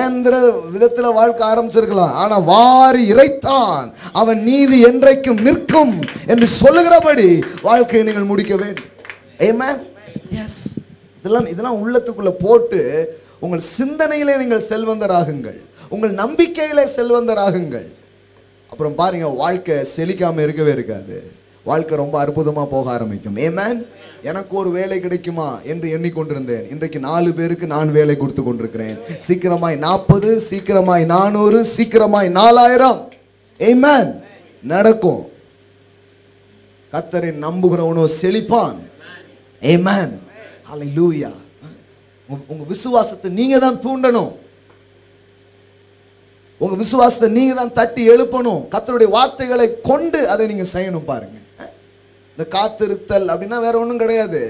ஏந்திர விதத்தில் வாழ்க்கை ஆரம்பிச்சிருக்கலாம். ஆனா வாரி இறைத்தான். அவன் நீதி என்றைக்கும் நிற்கும் என்று சொல்லுகிறபடி வாழ்க்கையை நீங்கள் முடிக்க வேண்டும். ஏமேன் எஸ் இதெல்லாம் இதெல்லாம் உள்ளத்துக்குள்ள போட்டு உங்கள் சிந்தனையிலே நீங்கள் செல்வந்தராகுங்கள். உங்கள் நம்பிக்கையிலே செல்வந்தராகுங்கள். அப்புறம் பாருங்க வாழ்க்கை செழிக்காம இருக்கவே இருக்காது. வாழ்க்கை ரொம்ப அற்புதமா போக ஆரம்பிக்கும். ஏமேன் எனக்கு ஒரு வேலை கிடைக்குமா என்று எண்ணிக்கொண்டிருந்தேன். இன்றைக்கு நாலு பேருக்கு நான் வேலை கொடுத்து கொண்டிருக்கிறேன். சீக்கிரமாய் நாற்பது சீக்கிரமாய் நானூறு சீக்கிரமாய் நாலாயிரம். ஏமேன் நடக்கும். கத்தரை நம்புகிறவனோ செழிப்பான். ஏமேன் அலை லூயா உங்க விசுவாசத்தை நீங்க தான் தூண்டணும். உங்க விசுவாசத்தை நீங்க தான் தட்டி எழுப்பணும். கத்தருடைய வார்த்தைகளை கொண்டு அதை நீங்க செய்யணும் பாருங்க. இந்த காத்திருத்தல் அப்படின்னா வேற ஒன்றும் கிடையாது.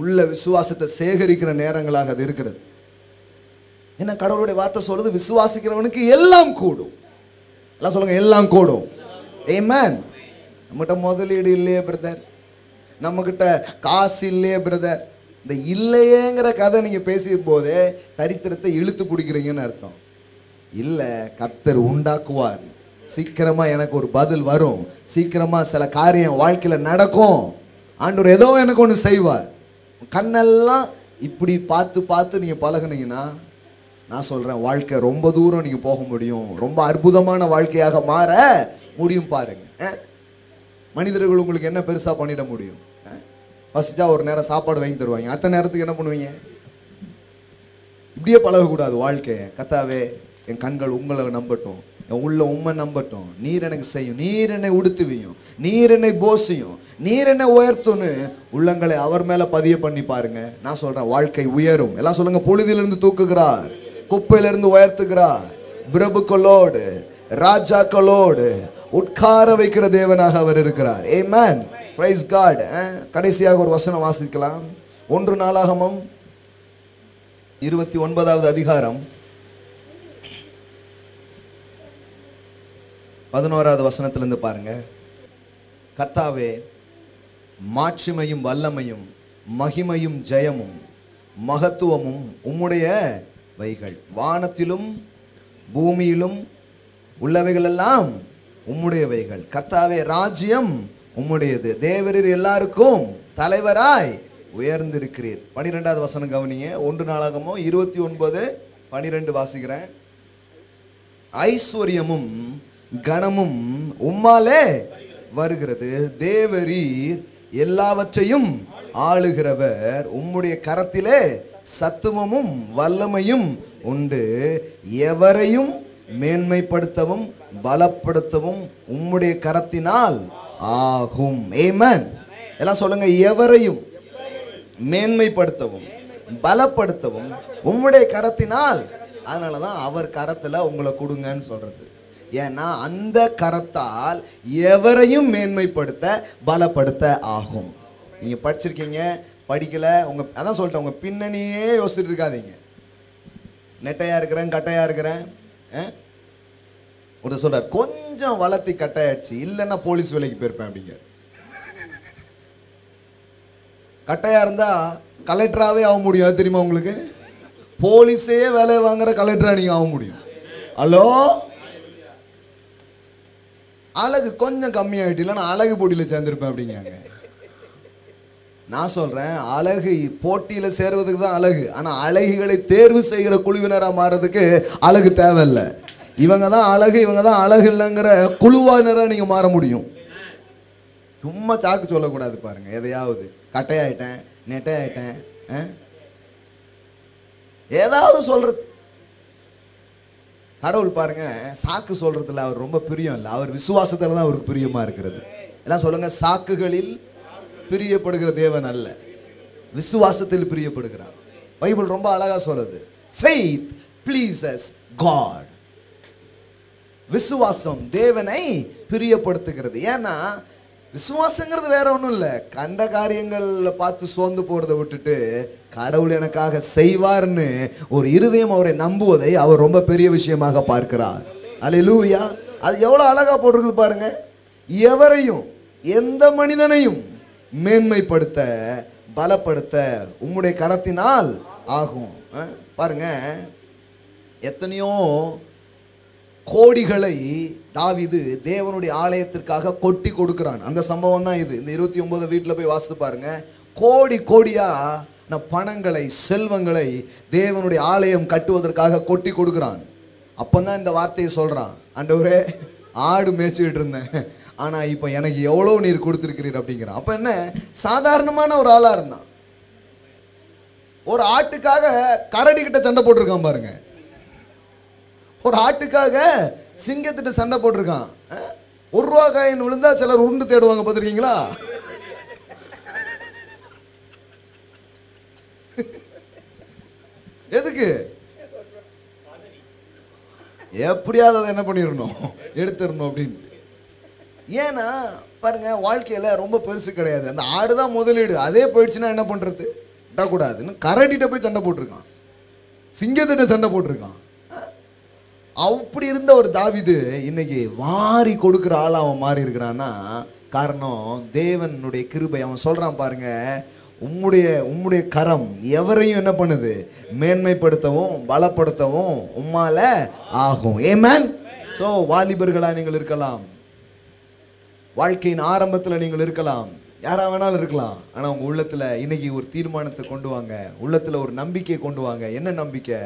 உள்ள விசுவாசத்தை சேகரிக்கிற நேரங்களாக அது இருக்கிறது. என்ன கடவுளுடைய வார்த்தை சொல்றது விசுவாசிக்கிறவனுக்கு எல்லாம் கூடும். எல்லாம் சொல்லுங்க எல்லாம் கூடும். ஏமேன் நம்மகிட்ட முதலீடு இல்லையே பிரதர் நம்மக்கிட்ட காசு இல்லையே பிரதர் இந்த இல்லையேங்கிற கதை நீங்கள் பேசிய போதே தரித்திரத்தை இழுத்து பிடிக்கிறீங்கன்னு அர்த்தம். இல்லை கத்தர் உண்டாக்குவார். சீக்கிரமாக எனக்கு ஒரு பதில் வரும். சீக்கிரமாக சில காரியம் வாழ்க்கையில் நடக்கும். ஆண்டவர் ஏதோ எனக்கு ஒன்று செய்வார். கண்ணெல்லாம் இப்படி பார்த்து பார்த்து நீங்கள் பழகுனீங்கன்னா நான் சொல்கிறேன் வாழ்க்கை ரொம்ப தூரம் நீங்கள் போக முடியும். ரொம்ப அற்புதமான வாழ்க்கையாக மாற முடியும் பாருங்க. மனிதர்கள் உங்களுக்கு என்ன பெருசாக பண்ணிட முடியும்? பசிச்சா ஒரு நேரம் சாப்பாடு வாங்கி தருவாங்க. அடுத்த நேரத்துக்கு என்ன பண்ணுவீங்க? இப்படியே பழகக்கூடாது வாழ்க்கையை. கத்தாவே என் கண்கள் உங்களை நம்பட்டும். என் உள்ள உண்மை நம்பட்டும். நீர் எனக்கு செய்யும். நீர் என்னை உடுத்துவியும். நீர் என்னை போசியும். நீர் என்னை உயர்த்துன்னு உள்ளங்களை அவர் மேலே பதிய பண்ணி பாருங்க. நான் சொல்கிறேன் வாழ்க்கை உயரும். எல்லாம் சொல்லுங்க பொழுதிலிருந்து தூக்குகிறார். குப்பையிலிருந்து உயர்த்துகிறார். பிரபுக்களோடு ராஜாக்களோடு உட்கார வைக்கிற தேவனாக அவர் இருக்கிறார். ஏமேன் பிரைஸ் காட் கடைசியாக ஒரு வசனம் வாசிக்கலாம். ஒன்று நாளாகமம் இருபத்தி ஒன்பதாவது அதிகாரம். பதினோராவது வசனத்திலிருந்து பாருங்க. கர்த்தாவே மாட்சிமையும் வல்லமையும் மகிமையும் ஜெயமும் மகத்துவமும் உம்முடைய வைகள். வானத்திலும் பூமியிலும் உள்ளவைகளெல்லாம் உம்முடையவைகள் கர்த்தாவே ராஜ்யம் உம்முடையது. தேவரீர் எல்லாருக்கும் தலைவராய் உயர்ந்திருக்கிறீர். பனிரெண்டாவது வசனம் கவனிங்க. ஒன்று நாளாகமோ இருபத்தி ஒன்பது பனிரெண்டு வாசிக்கிறேன். ஐஸ்வர்யமும் கனமும் உம்மாலே வருகிறது. தேவரீர் எல்லாவற்றையும் ஆளுகிறவர். உம்முடைய கரத்திலே சத்துவமும் வல்லமையும் உண்டு. எவரையும் மேன்மைப்படுத்தவும் பலப்படுத்தவும் உம்முடைய கரத்தினால் ஆகும். ஏமன் எல்லாம் சொல்லுங்க. எவரையும் மேன்மைப்படுத்தவும் பலப்படுத்தவும் உம்முடைய கரத்தினால் அதனால தான் அவர் கரத்தில் உங்களை கொடுங்கன்னு சொல்கிறது ஏன்னா அந்த கரத்தால் எவரையும் மேன்மைப்படுத்த பலப்படுத்த ஆகும். நீங்கள் படிச்சிருக்கீங்க படிக்கல உங்கள் அதான் சொல்லிட்டேன் உங்கள் பின்னணியே யோசிச்சுட்டு இருக்காதீங்க. நெட்டையா இருக்கிறேன் கட்டையாக இருக்கிறேன் அஹ்? சொல்கிறார் கொஞ்சம் வளர்த்தி கட்டையாயிடுச்சு இல்லைன்னா போலீஸ் வேலைக்கு போயிருப்பேன் அப்படிங்க கட்டையாக இருந்தால் கலெக்டராகவே ஆக முடியும் தெரியுமா உங்களுக்கு? போலீஸே வேலை வாங்குற கலெக்டராக நீங்கள் ஆக முடியும். ஹலோ? அழகு கொஞ்சம் கம்மியாயிட்டு நான் அழகு போட்டியில் சேர்ந்துருப்பேன் அப்படிங்காங்க நான் சொல்கிறேன் அழகு போட்டியில் சேர்வதுக்கு தான் அழகு. ஆனால் அழகுகளை தேர்வு செய்கிற குழுவினராக மாறுறதுக்கு அழகு தேவையில்லை. இவங்க தான் அழகு இவங்க தான் அழகு இல்லைங்கிற குழுவானராக நீங்கள் மாற முடியும். சும்மா சாக்கு சொல்லக்கூடாது பாருங்க எதையாவது. கட்டையாயிட்டேன் நெட்டையாயிட்டேன் ஆ? ஏதாவது சொல்றது. கடவுள் பாருங்க சாக்கு சொல்றதுல அவர் ரொம்ப பிரியம் இல்லை. அவர் விசுவாசத்துல தான் அவருக்கு பிரியமா இருக்கிறது. எல்லாம் சொல்லுங்க சாக்குகளில் பிரியப்படுகிற தேவன் அல்ல. விசுவாசத்தில் பிரியப்படுகிறார். பைபிள் ரொம்ப அழகா சொல்லுது ஃபெய்த் ப்ளீசஸ் காட் விசுவாசம் தேவனை பிரியப்படுத்துகிறது. ஏன்னா விசுவாசங்கிறது வேற ஒன்றும் இல்லை. கண்ட காரியங்கள்ல பார்த்து சோர்ந்து போறதை விட்டுட்டு கடவுள் எனக்காக செய்வார்னு ஒரு இருதயம் அவரை நம்புவதை அவர் ரொம்ப பெரிய விஷயமாக பார்க்கிறார். அல்லேலூயா அது எவ்வளோ அழகா போட்டிருக்குது பாருங்க. எவரையும் எந்த மனிதனையும் மேன்மைப்படுத்த பலப்படுத்த உம்முடைய கரத்தினால் ஆகும். பாருங்க. எத்தனையோ கோடிகளை தாவிது தேவனுடைய ஆலயத்திற்காக கொட்டி கொடுக்குறான். அந்த சம்பவம் தான் இது. இந்த இருபத்தி ஒன்பது வீட்டில் போய் வாசித்து பாருங்க. கோடி கோடியாக நான் பணங்களை செல்வங்களை தேவனுடைய ஆலயம் கட்டுவதற்காக கொட்டி கொடுக்குறான். அப்போ தான் இந்த வார்த்தையை சொல்கிறான் ஆண்டவரே ஆடு மேய்ச்சிக்கிட்டு இருந்தேன். ஆனால் இப்போ எனக்கு எவ்வளோ நீர் கொடுத்துருக்கிறீர்? அப்படிங்கிறான். அப்போ என்ன? சாதாரணமான ஒரு ஆளாக இருந்தான். ஒரு ஆட்டுக்காக கரடி கிட்ட சண்டை போட்டிருக்கான் பாருங்கள் ஒரு ஆட்டுக்காக சிங்கத்திட்ட சண்டை போட்டிருக்கான். ஒரு ரூபா காயின் விழுந்தா சிலர் உருண்டு தேடுவாங்க பார்த்துருக்கீங்களா? எதுக்கு? எப்படியாவது அதை என்ன பண்ணிடணும்? எடுத்துடணும் அப்படின்ட்டு ஏன்னா பாருங்க வாழ்க்கையில ரொம்ப பெருசு கிடையாது. அந்த ஆடு தான் முதலீடு அதே போயிடுச்சுன்னா என்ன பண்றது? விடக்கூடாதுன்னு கரடிட்ட போய் சண்டை போட்டிருக்கான். சிங்கத்திட்ட சண்டை போட்டிருக்கான். அப்படி இருந்த ஒரு தாவிது இன்னைக்கு வாரி கொடுக்குற ஆளாக அவன் மாறி இருக்கிறான்னா காரணம் தேவனுடைய கிருபை. அவன் சொல்றான் பாருங்க உம்முடைய உம்முடைய கரம் எவரையும் என்ன பண்ணுது? மேன்மைப்படுத்தவும் பலப்படுத்தவும் உம்மால ஆகும். ஏமேன் ஸோ வாலிபர்களா நீங்கள் இருக்கலாம். வாழ்க்கையின் ஆரம்பத்தில் நீங்கள் இருக்கலாம். யாராக வேணாலும் இருக்கலாம். ஆனால் உங்கள் உள்ளத்தில் இன்னைக்கு ஒரு தீர்மானத்தை கொண்டு வாங்க. உள்ளத்தில் ஒரு நம்பிக்கையை கொண்டு வாங்க. என்ன நம்பிக்கை?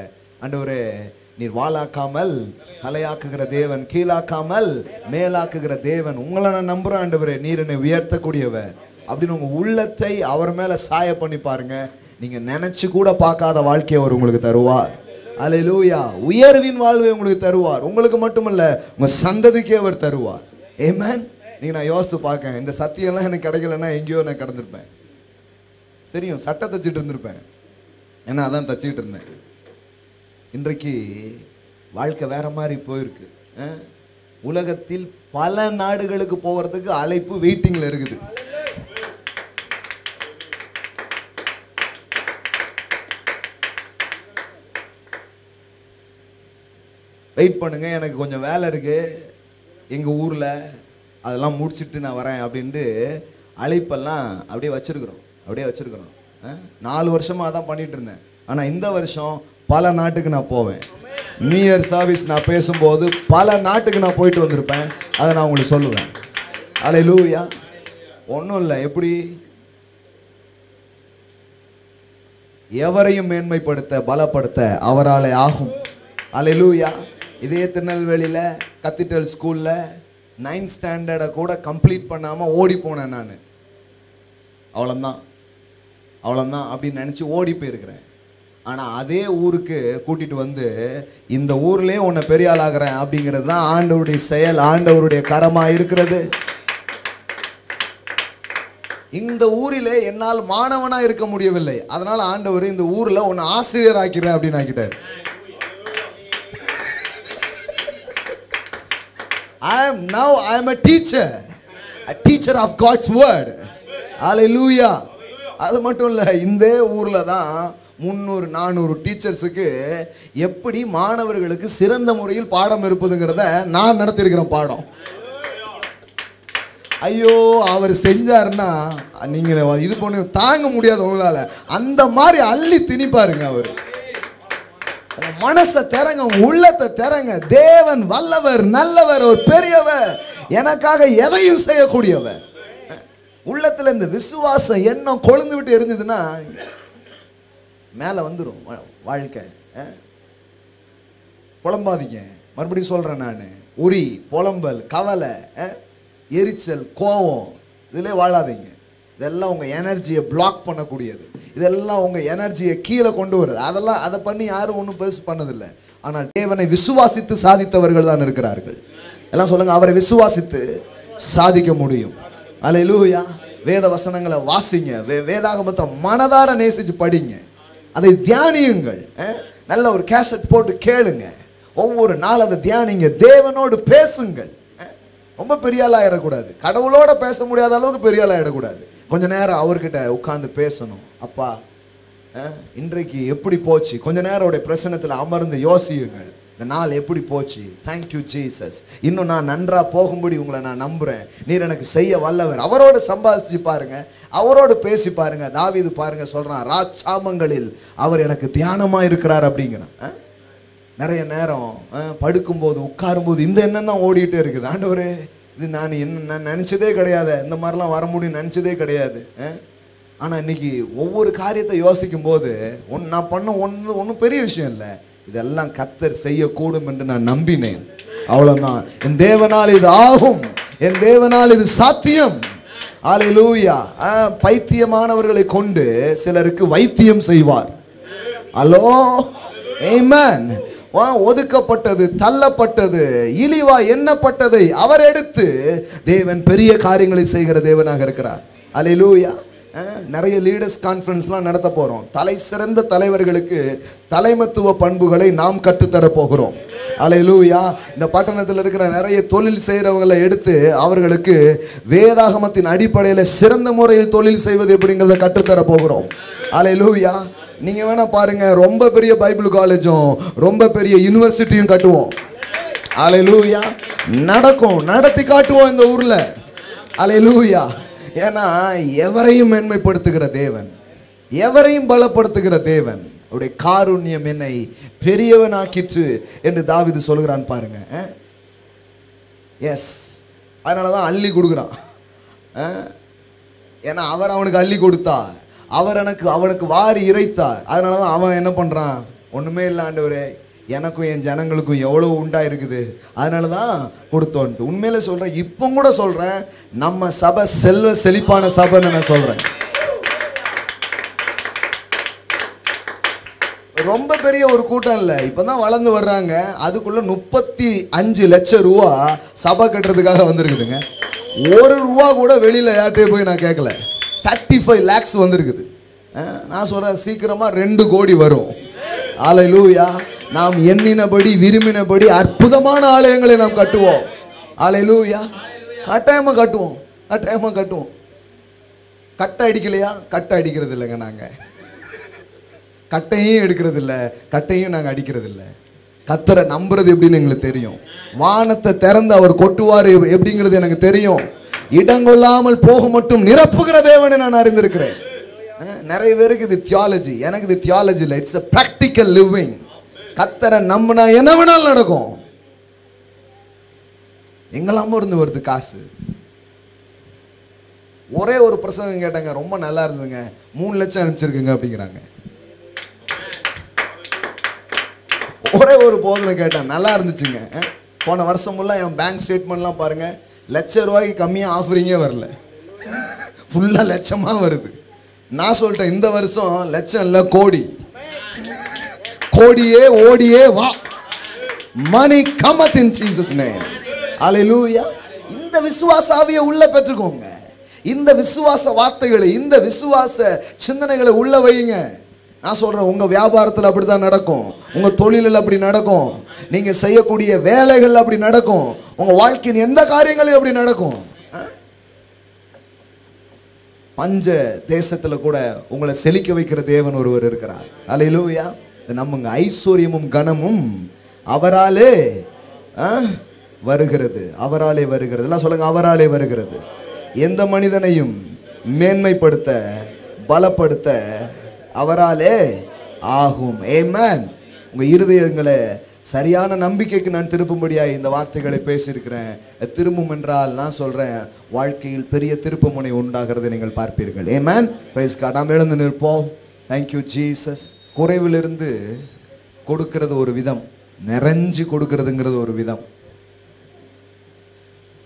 ஆண்டவரே நீர் வாளாக்காமல் தலையாக்குகிற தேவன் கீழாக்காமல் மேலாக்குகிற தேவன் உங்களை நான் நம்புறேன் ஆண்டவரே நீர் என்னை உயர்த்தக்கூடியவர். அப்படின்னு உங்கள் உள்ளத்தை அவர் மேலே சாய பண்ணி பாருங்க. நீங்கள் நினச்சி கூட பார்க்காத வாழ்க்கையை அவர் உங்களுக்கு தருவார். லூயா உயர்வின் வாழ்வை உங்களுக்கு தருவார். உங்களுக்கு மட்டுமல்ல உங்கள் சந்ததிக்கே அவர் தருவார். ஏமேன் நீங்கள் நான் யோசித்து பார்க்கேன். இந்த சத்தியம்லாம் எனக்கு கிடைக்கலன்னா எங்கேயோ நான் கிடந்திருப்பேன். தெரியும் சட்டை தைச்சிட்டு இருந்திருப்பேன். ஏன்னா அதான் தைச்சிக்கிட்டு இருந்தேன். இன்றைக்கு வாழ்க்கை வேற மாதிரி போயிருக்கு உலகத்தில் பல நாடுகளுக்கு போகிறதுக்கு அழைப்பு வெயிட்டிங்ல இருக்குது. வெயிட் பண்ணுங்க எனக்கு கொஞ்சம் வேலை இருக்கு. எங்க ஊர்ல அதெல்லாம் முடிச்சிட்டு நான் வரேன் அப்படின்ட்டு அழைப்பெல்லாம் அப்படியே வச்சிருக்கிறோம் அப்படியே வச்சிருக்கிறோம் நாலு வருஷமா அதான் பண்ணிட்டு இருந்தேன். ஆனா இந்த வருஷம் பல நாட்டுக்கு நான் போவேன். நியூ இயர் சர்வீஸ் நான் பேசும்போது பல நாட்டுக்கு நான் போயிட்டு வந்திருப்பேன். அதை நான் உங்களுக்கு சொல்லுவேன். அலை லூயா ஒன்றும் இல்லை. எப்படி? எவரையும் மேன்மைப்படுத்த பலப்படுத்த அவராலே ஆகும். அலை லூயா இதே திருநெல்வேலியில் கத்தீட்ரல் ஸ்கூலில் நைன்த் ஸ்டாண்டர்டை கூட கம்ப்ளீட் பண்ணாமல் ஓடி போனேன் நான். அவ்வளோதான் அவ்வளோதான் அப்படின்னு நினச்சி ஓடி போயிருக்கிறேன். ஆனால் அதே ஊருக்கு கூட்டிட்டு வந்து இந்த ஊர்லேயே உன்னை பெரிய ஆளாகிறேன் அப்படிங்கிறது தான் ஆண்டவருடைய செயல் ஆண்டவருடைய கரமாக இருக்கிறது. இந்த ஊரிலே என்னால் மாணவனாக இருக்க முடியவில்லை. அதனால் ஆண்டவர் இந்த ஊரில் உன்னை ஆசிரியர் ஆக்கிறேன் அப்படின்னு ஆக்கிட்டார். I am now I am a teacher. Teacher of God's word word. லூயா அது மட்டும் இல்லை இந்த ஊரில் தான் முந்நூறு நானூறு டீச்சர்ஸுக்கு எப்படி மாணவர்களுக்கு சிறந்த முறையில் பாடம் இருப்பதுங்கிறத நான் நடத்தியிருக்கிறேன் பாடம். ஐயோ அவர் செஞ்சாருன்னா நீங்கள் இது பண்ண தாங்க முடியாது உங்களால. அந்த மாதிரி அள்ளி திணிப்பாருங்க அவர். மனசை திறங்க உள்ளத்தை திறங்க தேவன் வல்லவர் நல்லவர் ஒரு பெரியவர் எனக்காக எதையும் செய்யக்கூடியவர். உள்ளத்துல இந்த விசுவாச எண்ணம் கொழுந்து விட்டு இருந்ததுன்னா மேலே வந்துடும் வா- வாழ்க்கை புலம்பாதீங்க. மறுபடியும் சொல்கிறேன் நான். உரி புலம்பல் கவலை எரிச்சல் கோவம் இதிலே வாழாதீங்க. இதெல்லாம் உங்கள் எனர்ஜியை பிளாக் பண்ணக்கூடியது. இதெல்லாம் உங்கள் எனர்ஜியை கீழே கொண்டு வருது. அதெல்லாம் அதை பண்ணி யாரும் ஒன்றும் பெருசு பண்ணதில்லை. ஆனால் தேவனை விசுவாசித்து சாதித்தவர்கள் தான் இருக்கிறார்கள். எல்லாம் சொல்லுங்கள் அவரை விசுவாசித்து சாதிக்க முடியும். அல்லேலூயா வேத வசனங்களை வாசிங்க. வே- வேதாகமத்தை மனதார நேசிச்சு படிங்க. அதை தியானியுங்கள் நல்ல ஒரு கேசட் போட்டு கேளுங்க. ஒவ்வொரு நாள் அதை தியானிங்க. தேவனோடு பேசுங்கள் ரொம்ப பெரிய ஆள் ஆயிடக்கூடாது. கடவுளோட பேச முடியாத அளவுக்கு பெரிய ஆள் ஆயிடக்கூடாது. கொஞ்ச நேரம் அவர்கிட்ட உட்காந்து பேசணும். அப்பா இன்றைக்கு எப்படி போச்சு? கொஞ்ச நேரம் உடைய பிரசனத்தில் அமர்ந்து யோசியுங்கள். இந்த நாள் எப்படி போச்சு? தேங்க்யூ ஜீசஸ் இன்னும் நான் நன்றாக போகும்படி உங்களை நான் நம்புகிறேன் நீர் எனக்கு செய்ய வல்லவர். அவரோடு சம்பாதிச்சு பாருங்க. அவரோடு பேசி பாருங்க. தாவிது பாருங்க சொல்கிறான் ராஜாமங்களில் அவர் எனக்கு தியானமாக இருக்கிறார் அப்படிங்கிறான் நிறைய நேரம் படுக்கும்போது உட்காரும்போது இந்த எண்ணம் தான் ஓடிட்டே இருக்குது. ஆண்டவர் இது நான் என்ன நான் நினச்சதே கிடையாது. இந்த மாதிரிலாம் வர முடியும் நினச்சதே கிடையாது. ஆனால் இன்னைக்கு ஒவ்வொரு காரியத்தை யோசிக்கும் போது ஒன் நான் பண்ண ஒன்று ஒன்றும் பெரிய விஷயம் இல்லை. இதெல்லாம் கத்தர் செய்யக்கூடும் என்று நான் நம்பினேன். அவ்வளவுதான். என் தேவனால் இது ஆகும். என் தேவனால் இது சாத்தியம். ஆலை லூயா பைத்தியமானவர்களை கொண்டு சிலருக்கு வைத்தியம் செய்வார். ஹலோ ஏமேன் ஒதுக்கப்பட்டது தள்ளப்பட்டது இழிவா எண்ணப்பட்டதை அவர் எடுத்து தேவன் பெரிய காரியங்களை செய்கிற தேவனாக இருக்கிறார். அலை லூயா நிறைய லீடர்ஸ் கான்ஃபரன்ஸ்லாம் நடத்த போகிறோம் தலை சிறந்த தலைவர்களுக்கு தலைமத்துவ பண்புகளை நாம் கற்றுத்தர போகிறோம். அலையலூயா இந்த பட்டணத்தில் இருக்கிற நிறைய தொழில் செய்கிறவங்களை எடுத்து அவர்களுக்கு வேதாகமத்தின் அடிப்படையில் சிறந்த முறையில் தொழில் செய்வது எப்படிங்கிறத கற்றுத்தர போகிறோம். அலையலூயா நீங்கள் வேணால் பாருங்கள் ரொம்ப பெரிய பைபிள் காலேஜும் ரொம்ப பெரிய யூனிவர்சிட்டியும் கட்டுவோம். அலையலூயா நடக்கும் நடத்தி காட்டுவோம் இந்த ஊரில். அலையலூயா ஏன்னா எவரையும் மேன்மைப்படுத்துகிற தேவன். எவரையும் பலப்படுத்துகிற தேவன். அவருடைய காருண்யம் என்னை பெரியவனாக்கிற்று என்று தாவிது சொல்கிறான் பாருங்க எஸ் அதனால தான் அள்ளி கொடுக்குறான். ஏன்னா அவர் அவனுக்கு அள்ளி கொடுத்தார். அவர் எனக்கு அவனுக்கு வாரி இறைத்தார். அதனால தான் அவன் என்ன பண்ணுறான் ஒன்றுமே இல்லாண்டவரே எனக்கும் என் ஜனங்களுக்கும் எவ்வளோ உண்டாக இருக்குது அதனால தான் கொடுத்தோன்ட்டு. உண்மையில் சொல்கிறேன் இப்போ கூட சொல்கிறேன் நம்ம சபை செல்வ செழிப்பான சபைன்னு நான் சொல்கிறேன் ரொம்ப பெரிய ஒரு கூட்டம் இல்லை. இப்போ தான் வளர்ந்து வர்றாங்க. அதுக்குள்ள முப்பத்தி அஞ்சு லட்சம் ரூபா சபை கட்டுறதுக்காக வந்திருக்குதுங்க. ஒரு ரூபா கூட வெளியில் யார்கிட்டயும் போய் நான் கேட்கல தேர்ட்டி ஃபைவ் லேக்ஸ் வந்திருக்குது நான் சொல்கிறேன் சீக்கிரமாக ரெண்டு கோடி வரும். ஆலை லூயா நாம் எண்ணினபடி விரும்பினபடி அற்புதமான ஆலயங்களை நாம் கட்டுவோம். ஆலையிலூயா கட்டாயமா கட்டுவோம். கட்டாயமா கட்டுவோம். கட்டை அடிக்கலையா? கட்டை அடிக்கிறது இல்லைங்க நாங்கள் கட்டையும் எடுக்கிறது இல்லை கட்டையும் நாங்கள் அடிக்கிறது இல்லை கத்தரை நம்புறது எப்படின்னு எங்களுக்கு தெரியும். வானத்தை திறந்து அவர் கொட்டுவார் எப்படிங்கிறது எனக்கு தெரியும். இடங்கொள்ளாமல் போக மட்டும் நிரப்புகிற தேவனை நான் அறிந்திருக்கிறேன். நிறைய பேருக்கு இது தியாலஜி எனக்கு இது தியாலஜி இல்லை. இட்ஸ் அ ப்ராக்டிக்கல் லிவிங் கத்தரை நம்பினா என்ன வேணாலும் நடக்கும். எங்கெல்லாமோ இருந்து வருது காசு. ஒரே ஒரு பிரசங்கம் கேட்டாங்க ரொம்ப நல்லா இருந்ததுங்க. மூணு லட்சம் அனுப்பிச்சிருக்குங்க அப்படிங்கிறாங்க. ஒரே ஒரு போதனை கேட்டேன் நல்லா இருந்துச்சுங்க. போன வருஷம் ஃபுல்லாக என் பேங்க் ஸ்டேட்மெண்ட்லாம் பாருங்க லட்ச ரூபாய்க்கு கம்மியாக ஆஃபரிங்கே வரல. ஃபுல்லாக லட்சமாக வருது. நான் சொல்லிட்டேன் இந்த வருஷம் லட்சம் இல்லை கோடி. ஓடியே ஓடியே வா. மணி come out in Jesus name அல்லேலூயா இந்த விசுவாச ஆவியை உள்ள பெற்றுக்கோங்க. இந்த விசுவாச வார்த்தைகளை இந்த விசுவாச சிந்தனைகளை உள்ள வையுங்க. நான் சொல்கிறேன் உங்கள் வியாபாரத்தில் அப்படி தான் நடக்கும். உங்கள் தொழிலில் அப்படி நடக்கும். நீங்கள் செய்யக்கூடிய வேலைகள் அப்படி நடக்கும். உங்கள் வாழ்க்கையின் எந்த காரியங்களும் அப்படி நடக்கும். பஞ்ச தேசத்தில் கூட உங்களை செழிக்க வைக்கிற தேவன் ஒருவர் இருக்கிறார். அலையிலூயா நம்முங்க ஐஸ்வர்யமும் கனமும் அவராலே ஆ, வருகிறது. அவராலே வருகிறது. எல்லாம் சொல்லுங்க அவராலே வருகிறது. எந்த மனிதனையும் மேன்மைப்படுத்த பலப்படுத்த அவராலே ஆகும். ஏமேன் உங்கள் இருதயங்களை சரியான நம்பிக்கைக்கு நான் திருப்பும்படியாய் இந்த வார்த்தைகளை பேசியிருக்கிறேன். திரும்பும் என்றால் நான் சொல்கிறேன் வாழ்க்கையில் பெரிய திருப்புமுனை உண்டாகிறதை நீங்கள் பார்ப்பீர்கள். ஏமேன் பிரைஸ் கார்டு நாம் எழுந்து நிற்போம். தேங்க்யூ ஜீசஸ் குறைவிலிருந்து கொடுக்கிறது ஒரு விதம் நிறைஞ்சு கொடுக்கறதுங்கிறது ஒரு விதம்.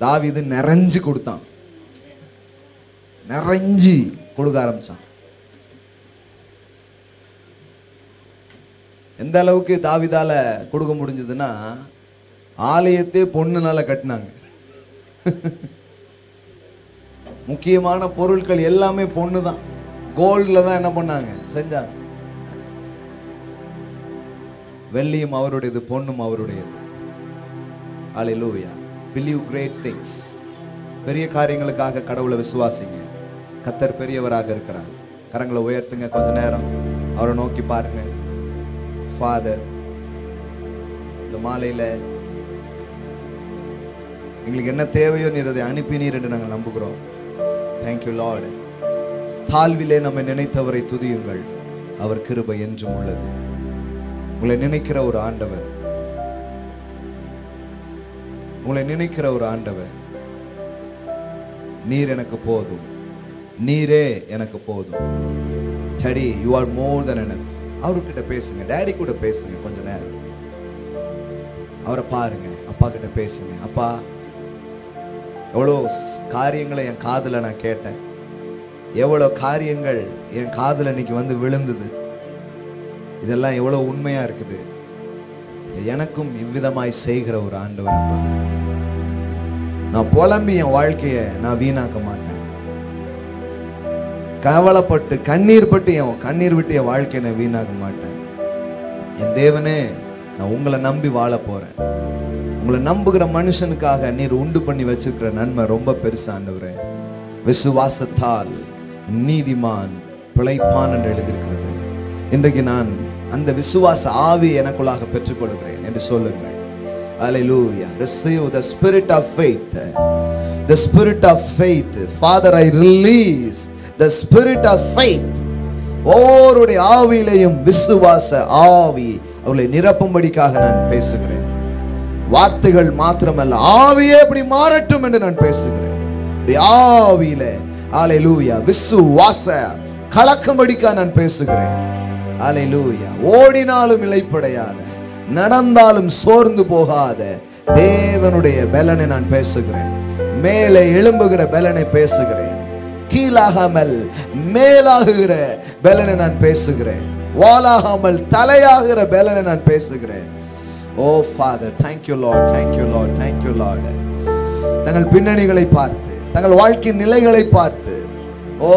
தாவிது நிறைஞ்சு கொடுத்தான். நிறைஞ்சு கொடுக்க ஆரம்பிச்சான். எந்த அளவுக்கு தாவிதால கொடுக்க முடிஞ்சதுன்னா ஆலயத்தே பொண்ணுனால கட்டினாங்க. முக்கியமான பொருட்கள் எல்லாமே பொண்ணு தான் கோல்டில் தான் என்ன பண்ணாங்க? செஞ்சாங்க. வெள்ளியும் அவருடையது பொண்ணும் அவருடையது. அலை லூவியா பிலீவ் கிரேட் திங்ஸ் பெரிய காரியங்களுக்காக கடவுளை விசுவாசிங்க. கத்தர் பெரியவராக இருக்கிறார். கரங்களை உயர்த்துங்க கொஞ்ச நேரம். அவரை நோக்கி பாருங்க. ஃபாதர் இந்த மாலையில் எங்களுக்கு என்ன தேவையோ நீர் அதை அனுப்பினீர் என்று நாங்கள் நம்புகிறோம். தேங்க்யூ லார்டு தாழ்விலே நம்மை நினைத்தவரை துதியுங்கள். அவர் கிருபை என்றும் உள்ளது. உங்களை நினைக்கிற ஒரு ஆண்டவர். உங்களை நினைக்கிற ஒரு ஆண்டவர். நீர் எனக்கு போதும். நீரே எனக்கு போதும். Daddy you are more than enough அவர்கிட்ட பேசுங்க. டேடி கூட பேசுங்க கொஞ்ச நேரம். அவரை பாருங்க. அப்பா கிட்ட பேசுங்க. அப்பா எவ்வளோ காரியங்களை என் காதில் நான் கேட்டேன். எவ்வளோ காரியங்கள் என் காதில் இன்னைக்கு வந்து விழுந்தது. இதெல்லாம் எவ்வளோ உண்மையா இருக்குது? எனக்கும் இவ்விதமாய் செய்கிற ஒரு ஆண்டவர் அப்பா நான் புலம்பி என் வாழ்க்கையை நான் வீணாக்க மாட்டேன். கவலைப்பட்டு கண்ணீர் பட்டு என் கண்ணீர் விட்டு என் வாழ்க்கையை நான் வீணாக்க மாட்டேன். என் தேவனே நான் உங்களை நம்பி வாழ போறேன். உங்களை நம்புகிற மனுஷனுக்காக நீர் உண்டு பண்ணி வச்சிருக்கிற நன்மை ரொம்ப பெருசாண்டவரே விசுவாசத்தால் நீதிமான் பிழைப்பான் என்று எழுதியிருக்கிறது. இன்றைக்கு நான் அந்த விசுவாச ஆவி எனக்குள்ளாக பெற்றுக்கொள்கிறேன் என்று சொல்லுங்கள் Hallelujah. Receive the spirit of faith. The spirit of faith. Father, I release the spirit of faith. ஓருடைய ஆவியிலையும் விசுவாச ஆவி அவளை நிரப்பும்படிக்காக நான் பேசுகிறேன் வார்த்தைகள் மாத்திரமல்ல ஆவியே இப்படி மாறட்டும் என்று நான் பேசுகிறேன் ஆவியில ஆலை லூயா விசுவாச கலக்கும்படிக்காக நான் பேசுகிறேன் ஆலையிலூயா ஓடினாலும் இழைப்படையாத நடந்தாலும் சோர்ந்து போகாத தேவனுடைய பலனை நான் பேசுகிறேன். மேலே எழும்புகிற பலனை பேசுகிறேன். கீழாகாமல் மேலாகுகிற பலனை நான் பேசுகிறேன். வாலாகாமல் தலையாகிற பலனை நான் பேசுகிறேன். ஓ Father thank you Lord thank you Lord thank you Lord தங்கள் பின்னணிகளை பார்த்து தங்கள் வாழ்க்கையின் நிலைகளை பார்த்து ஓ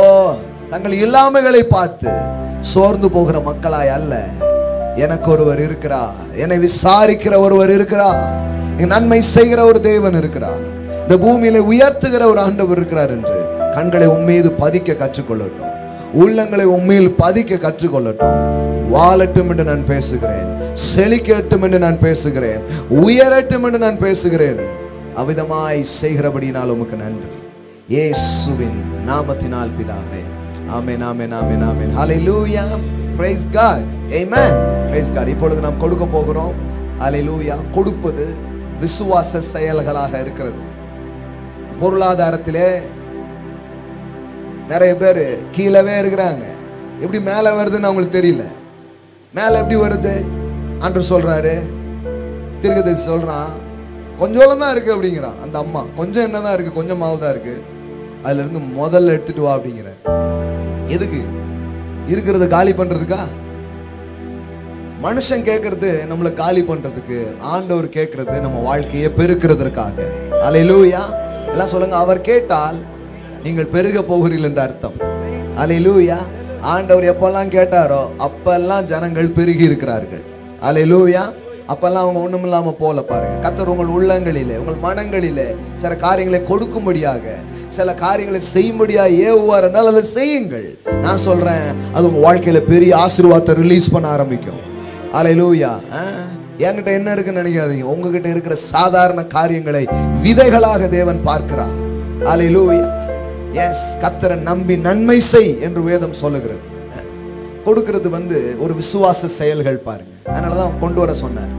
தங்கள் இல்லாமைகளை பார்த்து சோர்ந்து போகிற மக்களாய் அல்ல. எனக்கு ஒருவர் இருக்கிறா என்னை விசாரிக்கிற ஒருவர் இருக்கிறா என் நன்மை செய்கிற ஒரு தேவன் இருக்கிறார். இந்த பூமியில உயர்த்துகிற ஒரு ஆண்டவர் இருக்கிறார் என்று கண்களை உம்மீது பதிக்க கற்றுக்கொள்ளட்டும். உள்ளங்களை உண்மையில் பதிக்க கற்றுக்கொள்ளட்டும். வாழட்டும் என்று நான் பேசுகிறேன். செழிக்கட்டும் என்று நான் பேசுகிறேன். உயரட்டும் என்று நான் பேசுகிறேன். அவிதமாய் செய்கிறபடியினால் உமக்கு நன்றி. இயேசுவின் நாமத்தினால் பிதாவே. ஆமென் ஆமென் ஆமென் ஆமென் ஹalleluya praise God amen. Praise God இப்பொழுது நாம் கொடுக்க போகிறோம். ஹalleluya கொடுப்பது விசுவாச செயல்களாக இருக்கிறது. பொருளாதாரத்திலே நிறைய பேர் கீழவே இருக்கிறாங்க. எப்படி மேலே வருதுன்னு அவங்களுக்கு தெரியல. மேலே எப்படி வருது? அன்று சொல்றாரு. திருக்கதரிசி சொல்றான். கொஞ்சோളം தான் இருக்கு அப்படிங்கிறான். அந்த அம்மா. கொஞ்சம் என்ன தான் இருக்கு? கொஞ்சம் தான் இருக்கு. அதுல இருந்து முதல்ல எடுத்துட்டு வா அப்படிங்கிற. எதுக்கு? இருக்கிறத காலி பண்றதுக்கா? மனுஷன் கேட்கறது நம்மளை காலி பண்றதுக்கு ஆண்டவர் கேட்கறது நம்ம வாழ்க்கையை பெருக்கிறதுக்காக அலையிலூயா எல்லாம் சொல்லுங்க அவர் கேட்டால் நீங்கள் பெருக போகிறீர்கள் என்ற அர்த்தம். அலையிலூயா ஆண்டவர் எப்பெல்லாம் கேட்டாரோ அப்பெல்லாம் ஜனங்கள் பெருகி இருக்கிறார்கள். அலையிலூயா அப்பெல்லாம் அவங்க ஒன்றும் இல்லாமல் போல பாருங்க. கத்தர் உங்கள் உள்ளங்களில் உங்கள் மனங்களில் சில காரியங்களை கொடுக்கும்படியாக சில காரியங்களை செய்யும்படியாக ஏவுவார் என்றால் அதை செய்யுங்கள். நான் சொல்கிறேன் அது உங்கள் வாழ்க்கையில் பெரிய ஆசீர்வாதத்தை ரிலீஸ் பண்ண ஆரம்பிக்கும். அலை லூயா என்கிட்ட என்ன இருக்குன்னு நினைக்காதீங்க. உங்ககிட்ட இருக்கிற சாதாரண காரியங்களை விதைகளாக தேவன் பார்க்கிறார். லூயா எஸ் கத்தரை நம்பி நன்மை செய் என்று வேதம் சொல்லுகிறது. கொடுக்கிறது வந்து ஒரு விசுவாச செயல்கள் பாருங்க. அதனாலதான் கொண்டு வர சொன்னேன்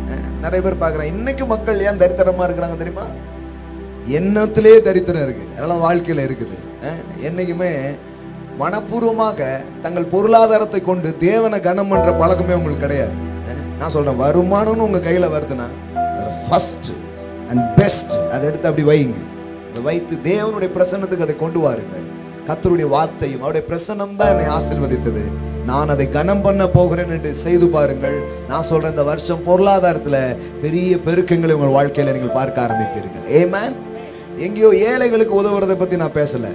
நிறைய பேர் பார்க்குறேன் இன்னைக்கு மக்கள் ஏன் தரித்திரமாக இருக்கிறாங்க தெரியுமா? எண்ணத்திலே தரித்திரம் இருக்குது அதெல்லாம் வாழ்க்கையில் இருக்குது. என்றைக்குமே என்னைக்குமே மனப்பூர்வமாக தங்கள் பொருளாதாரத்தை கொண்டு தேவனை கனம் பண்ணுற பழக்கமே உங்களுக்கு கிடையாது. நான் சொல்கிறேன் வருமானம்னு உங்கள் கையில் வருதுன்னா ஃபஸ்ட்டு அண்ட் பெஸ்ட் அதை எடுத்து அப்படி வைங்க அதை வைத்து தேவனுடைய பிரசன்னத்துக்கு அதை கொண்டு வாருங்கள் கத்தருடைய வார்த்தையும் அவருடைய பிரசனம் தான் என்னை ஆசீர்வதித்தது. நான் அதை கனம் பண்ண போகிறேன் என்று செய்து பாருங்கள். நான் சொல்கிறேன் இந்த வருஷம் பொருளாதாரத்தில் பெரிய பெருக்கங்களை உங்கள் வாழ்க்கையில் நீங்கள் பார்க்க ஆரம்பிப்பீர்கள். ஏமேன் எங்கேயோ ஏழைகளுக்கு உதவுறதை பற்றி நான் பேசலை.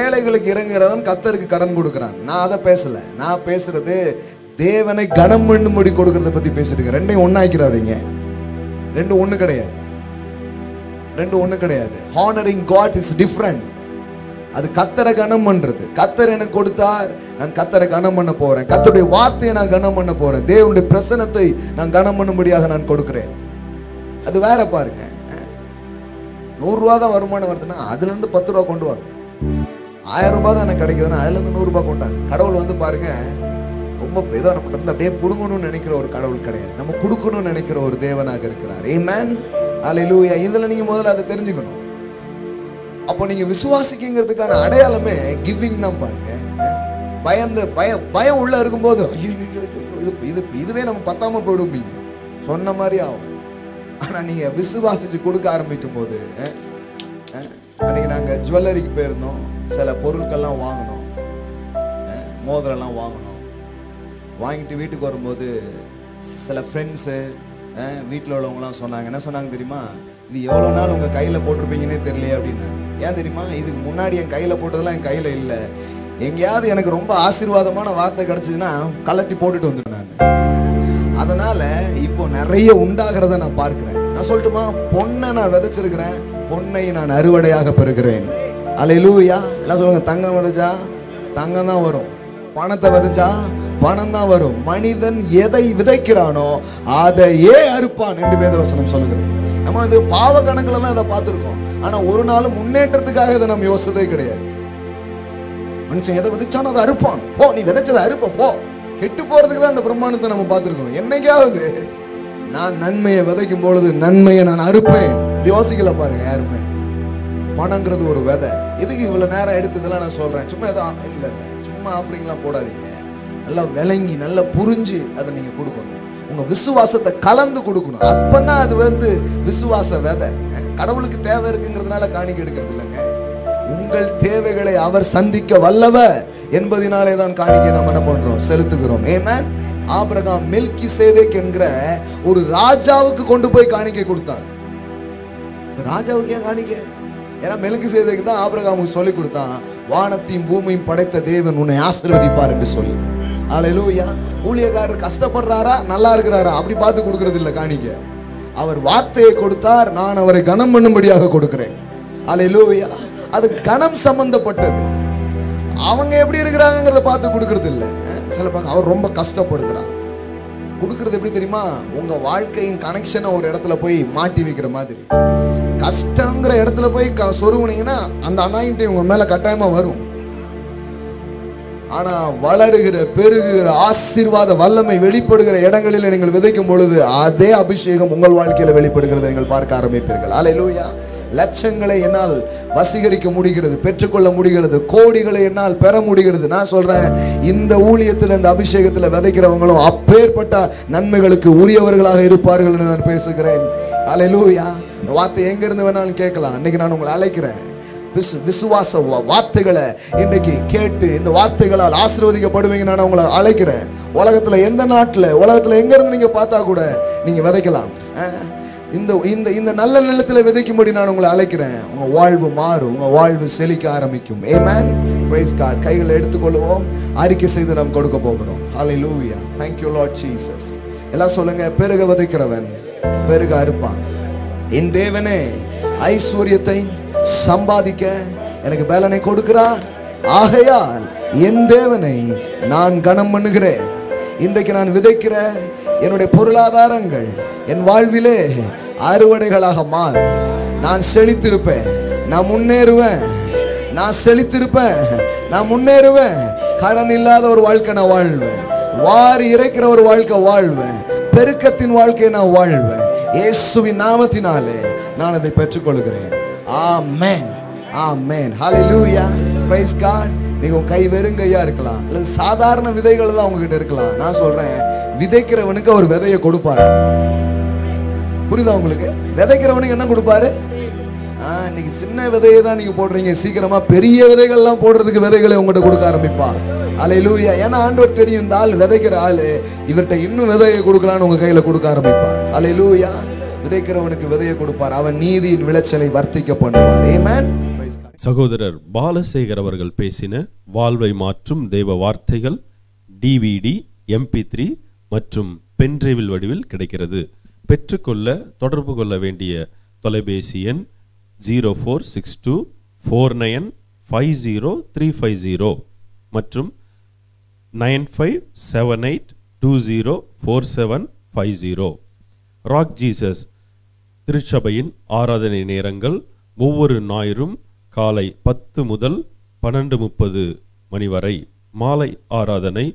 ஏழைகளுக்கு இறங்குறவன் கத்தருக்கு கடன் கொடுக்குறான். நான் அதை பேசலை. நான் பேசுறது தேவனை கனம் பண்ணும்படி கொடுக்கறத பற்றி பேசிட்டு ரெண்டையும் ஒன்றாக்கிறாதீங்க ரெண்டு ஒன்று கிடையாது. ரெண்டு ஒன்று கிடையாது. ஹானரிங் காட் இஸ் டிஃப்ரெண்ட் அது கத்தரை கனம் பண்றது. கத்தர் எனக்கு கொடுத்தார். நான் கத்தரை கனம் பண்ண போறேன். கத்தருடைய வார்த்தையை நான் கனம் பண்ண போறேன். தேவனுடைய பிரசனத்தை நான் கனம் பண்ணும்படியாக நான் கொடுக்கிறேன். அது வேற பாருங்க. நூறு ரூபா தான் வருமானம் வருதுன்னா அதுல இருந்து பத்து ரூபா கொண்டு வாங்க. ஆயிரம் ரூபாய் தான் எனக்கு கிடைக்குதுன்னா அதுல இருந்து நூறு ரூபாய் கொண்டாங்க கடவுள் வந்து பாருங்க ரொம்ப ஏதோ நம்ம வந்து அப்படியே புடுங்கணும்னு நினைக்கிற ஒரு கடவுள் கிடையாது. நம்ம கொடுக்கணும்னு நினைக்கிற ஒரு தேவனாக இருக்கிறார். அதில் லூயா இதுல நீங்க முதல்ல அதை தெரிஞ்சுக்கணும். அப்போ நீங்க விசுவாசிக்கிறதுக்கான அடையாளமே கிவிங் தான் பாருங்க. பயந்து பயம் பயம் உள்ள இருக்கும்போது இது இது இதுவே நம்ம பத்தாம போயிடும்பீங்க. சொன்ன மாதிரி ஆகும். ஆனா நீங்க விசுவாசிச்சு கொடுக்க ஆரம்பிக்கும் போது அன்னைக்கு நாங்க ஜுவல்லரிக்கு போயிருந்தோம். சில பொருட்கள்லாம் வாங்கினோம். மோதிரம்லாம் வாங்கினோம். வாங்கிட்டு வீட்டுக்கு வரும்போது சில ஃப்ரெண்ட்ஸு வீட்டில் உள்ளவங்களாம் சொன்னாங்க. என்ன சொன்னாங்க தெரியுமா? இது எவ்வளோ நாள் உங்கள் கையில் போட்டிருப்பீங்கன்னே தெரியலையே அப்படின்னா ஏன் தெரியுமா? இதுக்கு முன்னாடி என் கையில் போட்டதெல்லாம் என் கையில் இல்லை. எங்கேயாவது எனக்கு ரொம்ப ஆசீர்வாதமான வார்த்தை கிடச்சிதுன்னா கலட்டி போட்டுட்டு வந்துடும் நான். அதனால் இப்போ நிறைய உண்டாகிறத நான் பார்க்குறேன். நான் சொல்லட்டுமா? பொண்ணை நான் விதைச்சிருக்கிறேன். பொன்னை நான் அறுவடையாக பெறுகிறேன். அலையிலூயா எல்லாம் சொல்லுங்க தங்கம் விதைச்சா தங்கம் தான் வரும். பணத்தை விதைச்சா பணம் தான் வரும். மனிதன் எதை விதைக்கிறானோ அதையே அறுப்பான். ரெண்டு வேத வசனம் சொல்லுகிறது. நம்ம இது பாவ கணக்குல தான் இதை பார்த்துருக்கோம். ஆனா ஒரு நாளும் முன்னேற்றத்துக்காக இதை நம்ம யோசிச்சதே கிடையாது. மனுஷன் எதை விதைச்சானோ அதை அறுப்பான். போ நீ விதைச்சதை அறுப்ப போ. கெட்டு போறதுக்கு தான் அந்த பிரம்மாண்டத்தை நம்ம பார்த்துருக்கோம். என்னைக்காவது நான் நன்மையை விதைக்கும் பொழுது நன்மையை நான் அறுப்பேன். யோசிக்கல பாருங்க யாருமே. பணங்கிறது ஒரு விதை. இதுக்கு இவ்வளவு நேரம் எடுத்ததெல்லாம் நான் சொல்றேன்? சும்மா ஏதோ இல்லை இல்லை. சும்மா ஆஃபரிங்லாம் போடாதீங்க. நல்லா விளங்கி நல்லா புரிஞ்சு அதை நீங்க கொடுக்கணும். உங்க விசுவாசத்தை கலந்து கொடுக்கணும். அப்பதான் அது வந்து விசுவாச விதை. கடவுளுக்கு தேவை இருக்குங்கிறதுனால காணிக்க எடுக்கிறது இல்லைங்க. உங்கள் தேவைகளை அவர் சந்திக்க வல்லவ என்பதினாலே தான் காணிக்கை நாம் என்ன பண்றோம்? செலுத்துகிறோம். ஏமேன் ஆபிரகாம் மில்கி சேதேக் என்கிற ஒரு ராஜாவுக்கு கொண்டு போய் காணிக்கை கொடுத்தான். ராஜாவுக்கு ஏன் காணிக்கை? ஏன்னா மெலுக்கு சேதைக்கு தான் ஆபிரகாமுக்கு சொல்லி கொடுத்தான் வானத்தையும் பூமியும் படைத்த தேவன் உன்னை ஆசிர்வதிப்பார் என்று சொல்லி. அல்லேலூயா ஊழியக்காரர் கஷ்டப்படுறாரா? நல்லா இருக்கிறாரா? அப்படி பார்த்து கொடுக்கறது இல்லை காணிக்க. அவர் வார்த்தையை கொடுத்தார் நான் அவரை கனம் பண்ணும்படியாக கொடுக்கிறேன். அல்லேலூயா அது கனம் சம்பந்தப்பட்டது. அவங்க எப்படி இருக்கிறாங்கிறத பார்த்து கொடுக்கறது இல்லை சில பார்க்க அவர் ரொம்ப கஷ்டப்படுகிறார். கொடுக்கறது எப்படி தெரியுமா? உங்க வாழ்க்கையின் கனெக்ஷனை ஒரு இடத்துல போய் மாட்டி வைக்கிற மாதிரி. கஷ்டங்கிற இடத்துல போய் க- அந்த அனாயின்ட்டி உங்க மேல கட்டாயமா வரும். ஆனா வளருகிற பெருகுகிற ஆசீர்வாத வல்லமை வெளிப்படுகிற இடங்களில் நீங்கள் விதைக்கும் பொழுது அதே அபிஷேகம் உங்கள் வாழ்க்கையில வெளிப்படுகிறது நீங்கள் பார்க்க ஆரம்பிப்பீர்கள். அல்லேலூயா லட்சங்களை என்னால் வசீகரிக்க முடிகிறது பெற்றுக்கொள்ள முடிகிறது கோடிகளை என்னால் பெற முடிகிறது. நான் சொல்றேன் இந்த ஊழியத்தில் இந்த அபிஷேகத்தில் விதைக்கிறவங்களும் அப்பேற்பட்ட நன்மைகளுக்கு உரியவர்களாக இருப்பார்கள் என்று நான் பேசுகிறேன். அல்லேலூயா இந்த வார்த்தை எங்கிருந்து வேணாலும் கேட்கலாம். இன்னைக்கு நான் உங்களை அழைக்கிறேன். விசு விசுவாச வா- வார்த்தைகளை இன்னைக்கு கேட்டு இந்த வார்த்தைகளால் ஆசீர்வதிக்கப்படுவீங்க நான் உங்களை அழைக்கிறேன். உலகத்தில் எந்த நாட்டில் உலகத்தில் எங்கேருந்து நீங்கள் பார்த்தா கூட நீங்கள் விதைக்கலாம். இந்த இந்த இந்த நல்ல நிலத்தில் விதைக்கும்படி நான் உங்களை அழைக்கிறேன். உங்கள் வாழ்வு மாறும் உங்கள் வாழ்வு செழிக்க ஆரம்பிக்கும். ஏமேன் பிரைஸ் கார்டு கைகளை எடுத்துக்கொள்வோம். அறிக்கை செய்து நாம் கொடுக்க போகிறோம். ஹலை லூவியா தேங்க்யூ லாட் சீசஸ் எல்லாம் சொல்லுங்க பெருக விதைக்கிறவன் பெருக அறுப்பான். என் தேவனே ஐஸ்வர்யத்தை சம்பாதிக்க எனக்கு பேலனை கொடுக்கிறார். ஆகையால் என் தேவனை நான் கனம் பண்ணுகிறேன். இன்றைக்கு நான் விதைக்கிற என்னுடைய பொருளாதாரங்கள் என் வாழ்விலே அறுவடைகளாக மாறும். நான் செழித்திருப்பேன். நான் முன்னேறுவேன். நான் செழித்திருப்பேன். நான் முன்னேறுவேன். கடன் இல்லாத ஒரு வாழ்க்கை நான் வாழ்வேன். வாரி இறைக்கிற ஒரு வாழ்க்கை வாழ்வேன். பெருக்கத்தின் வாழ்க்கையை நான் வாழ்வேன். இயேசுவின் நாமத்தினாலே நான் அதை பெற்றுக்கொள்கிறேன். ஆமென் ஆமென் ஹalleluya praise god. நீங்க உங்க கை வெறுங்கையா இருக்கலாம். அல்லது சாதாரண விதைகள் தான் உங்ககிட்ட இருக்கலாம். நான் சொல்றேன் விதைக்கிறவனுக்கு அவர் விதையை கொடுப்பாரு. புரியுதா உங்களுக்கு? விதைக்கிறவனுக்கு என்ன கொடுப்பாரு? ஆ, இன்னைக்கு சின்ன விதையை தான் நீங்க போடுறீங்க. சீக்கிரமா பெரிய விதைகள்லாம் போடுறதுக்கு விதைகளை உங்ககிட்ட கொடுக்க ஆரம்பிப்பா. அலையிலூயா ஏன்னா ஆண்டவர் தெரியும் இந்த ஆள் விதைக்கிற ஆளு. இவர்கிட்ட இன்னும் விதையை கொடுக்கலான்னு உங்க கையில கொடுக்க ஆரம்பிப்பார் அலையிலூயா விதைக்கிறவனுக்கு விதையை கொடுப்பார். அவன் நீதியின் விளைச்சலை வர்த்திக்க பண்ணுவார். ஏமேன் சகோதரர் பாலசேகர் அவர்கள் பேசின வாழ்வை மாற்றும் தேவ வார்த்தைகள் டிவிடி எம்பி த்ரீ மற்றும் பென்ட்ரைவில் வடிவில் கிடைக்கிறது. பெற்றுக்கொள்ள தொடர்பு கொள்ள வேண்டிய தொலைபேசி எண் zero four six two four nine five zero three five zero மற்றும் nine five seven eight two zero four seven five zero rock Jesus திருச்சபையின் ஆராதனை நேரங்கள் ஒவ்வொரு ஞாயிறும் காலை பத்து முதல் பன்னெண்டு முப்பது மணி வரை. மாலை ஆராதனை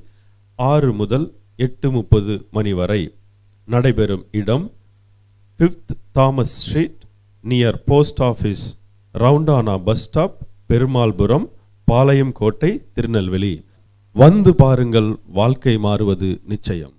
ஆறு முதல் எட்டு முப்பது மணி வரை. நடைபெறும் இடம் fifth Thomas street near post office ரவுண்டானா bus stop Perumalpuram Palayamkottai Tirunelveli. வந்து பாருங்கள் வாழ்க்கை மாறுவது நிச்சயம்.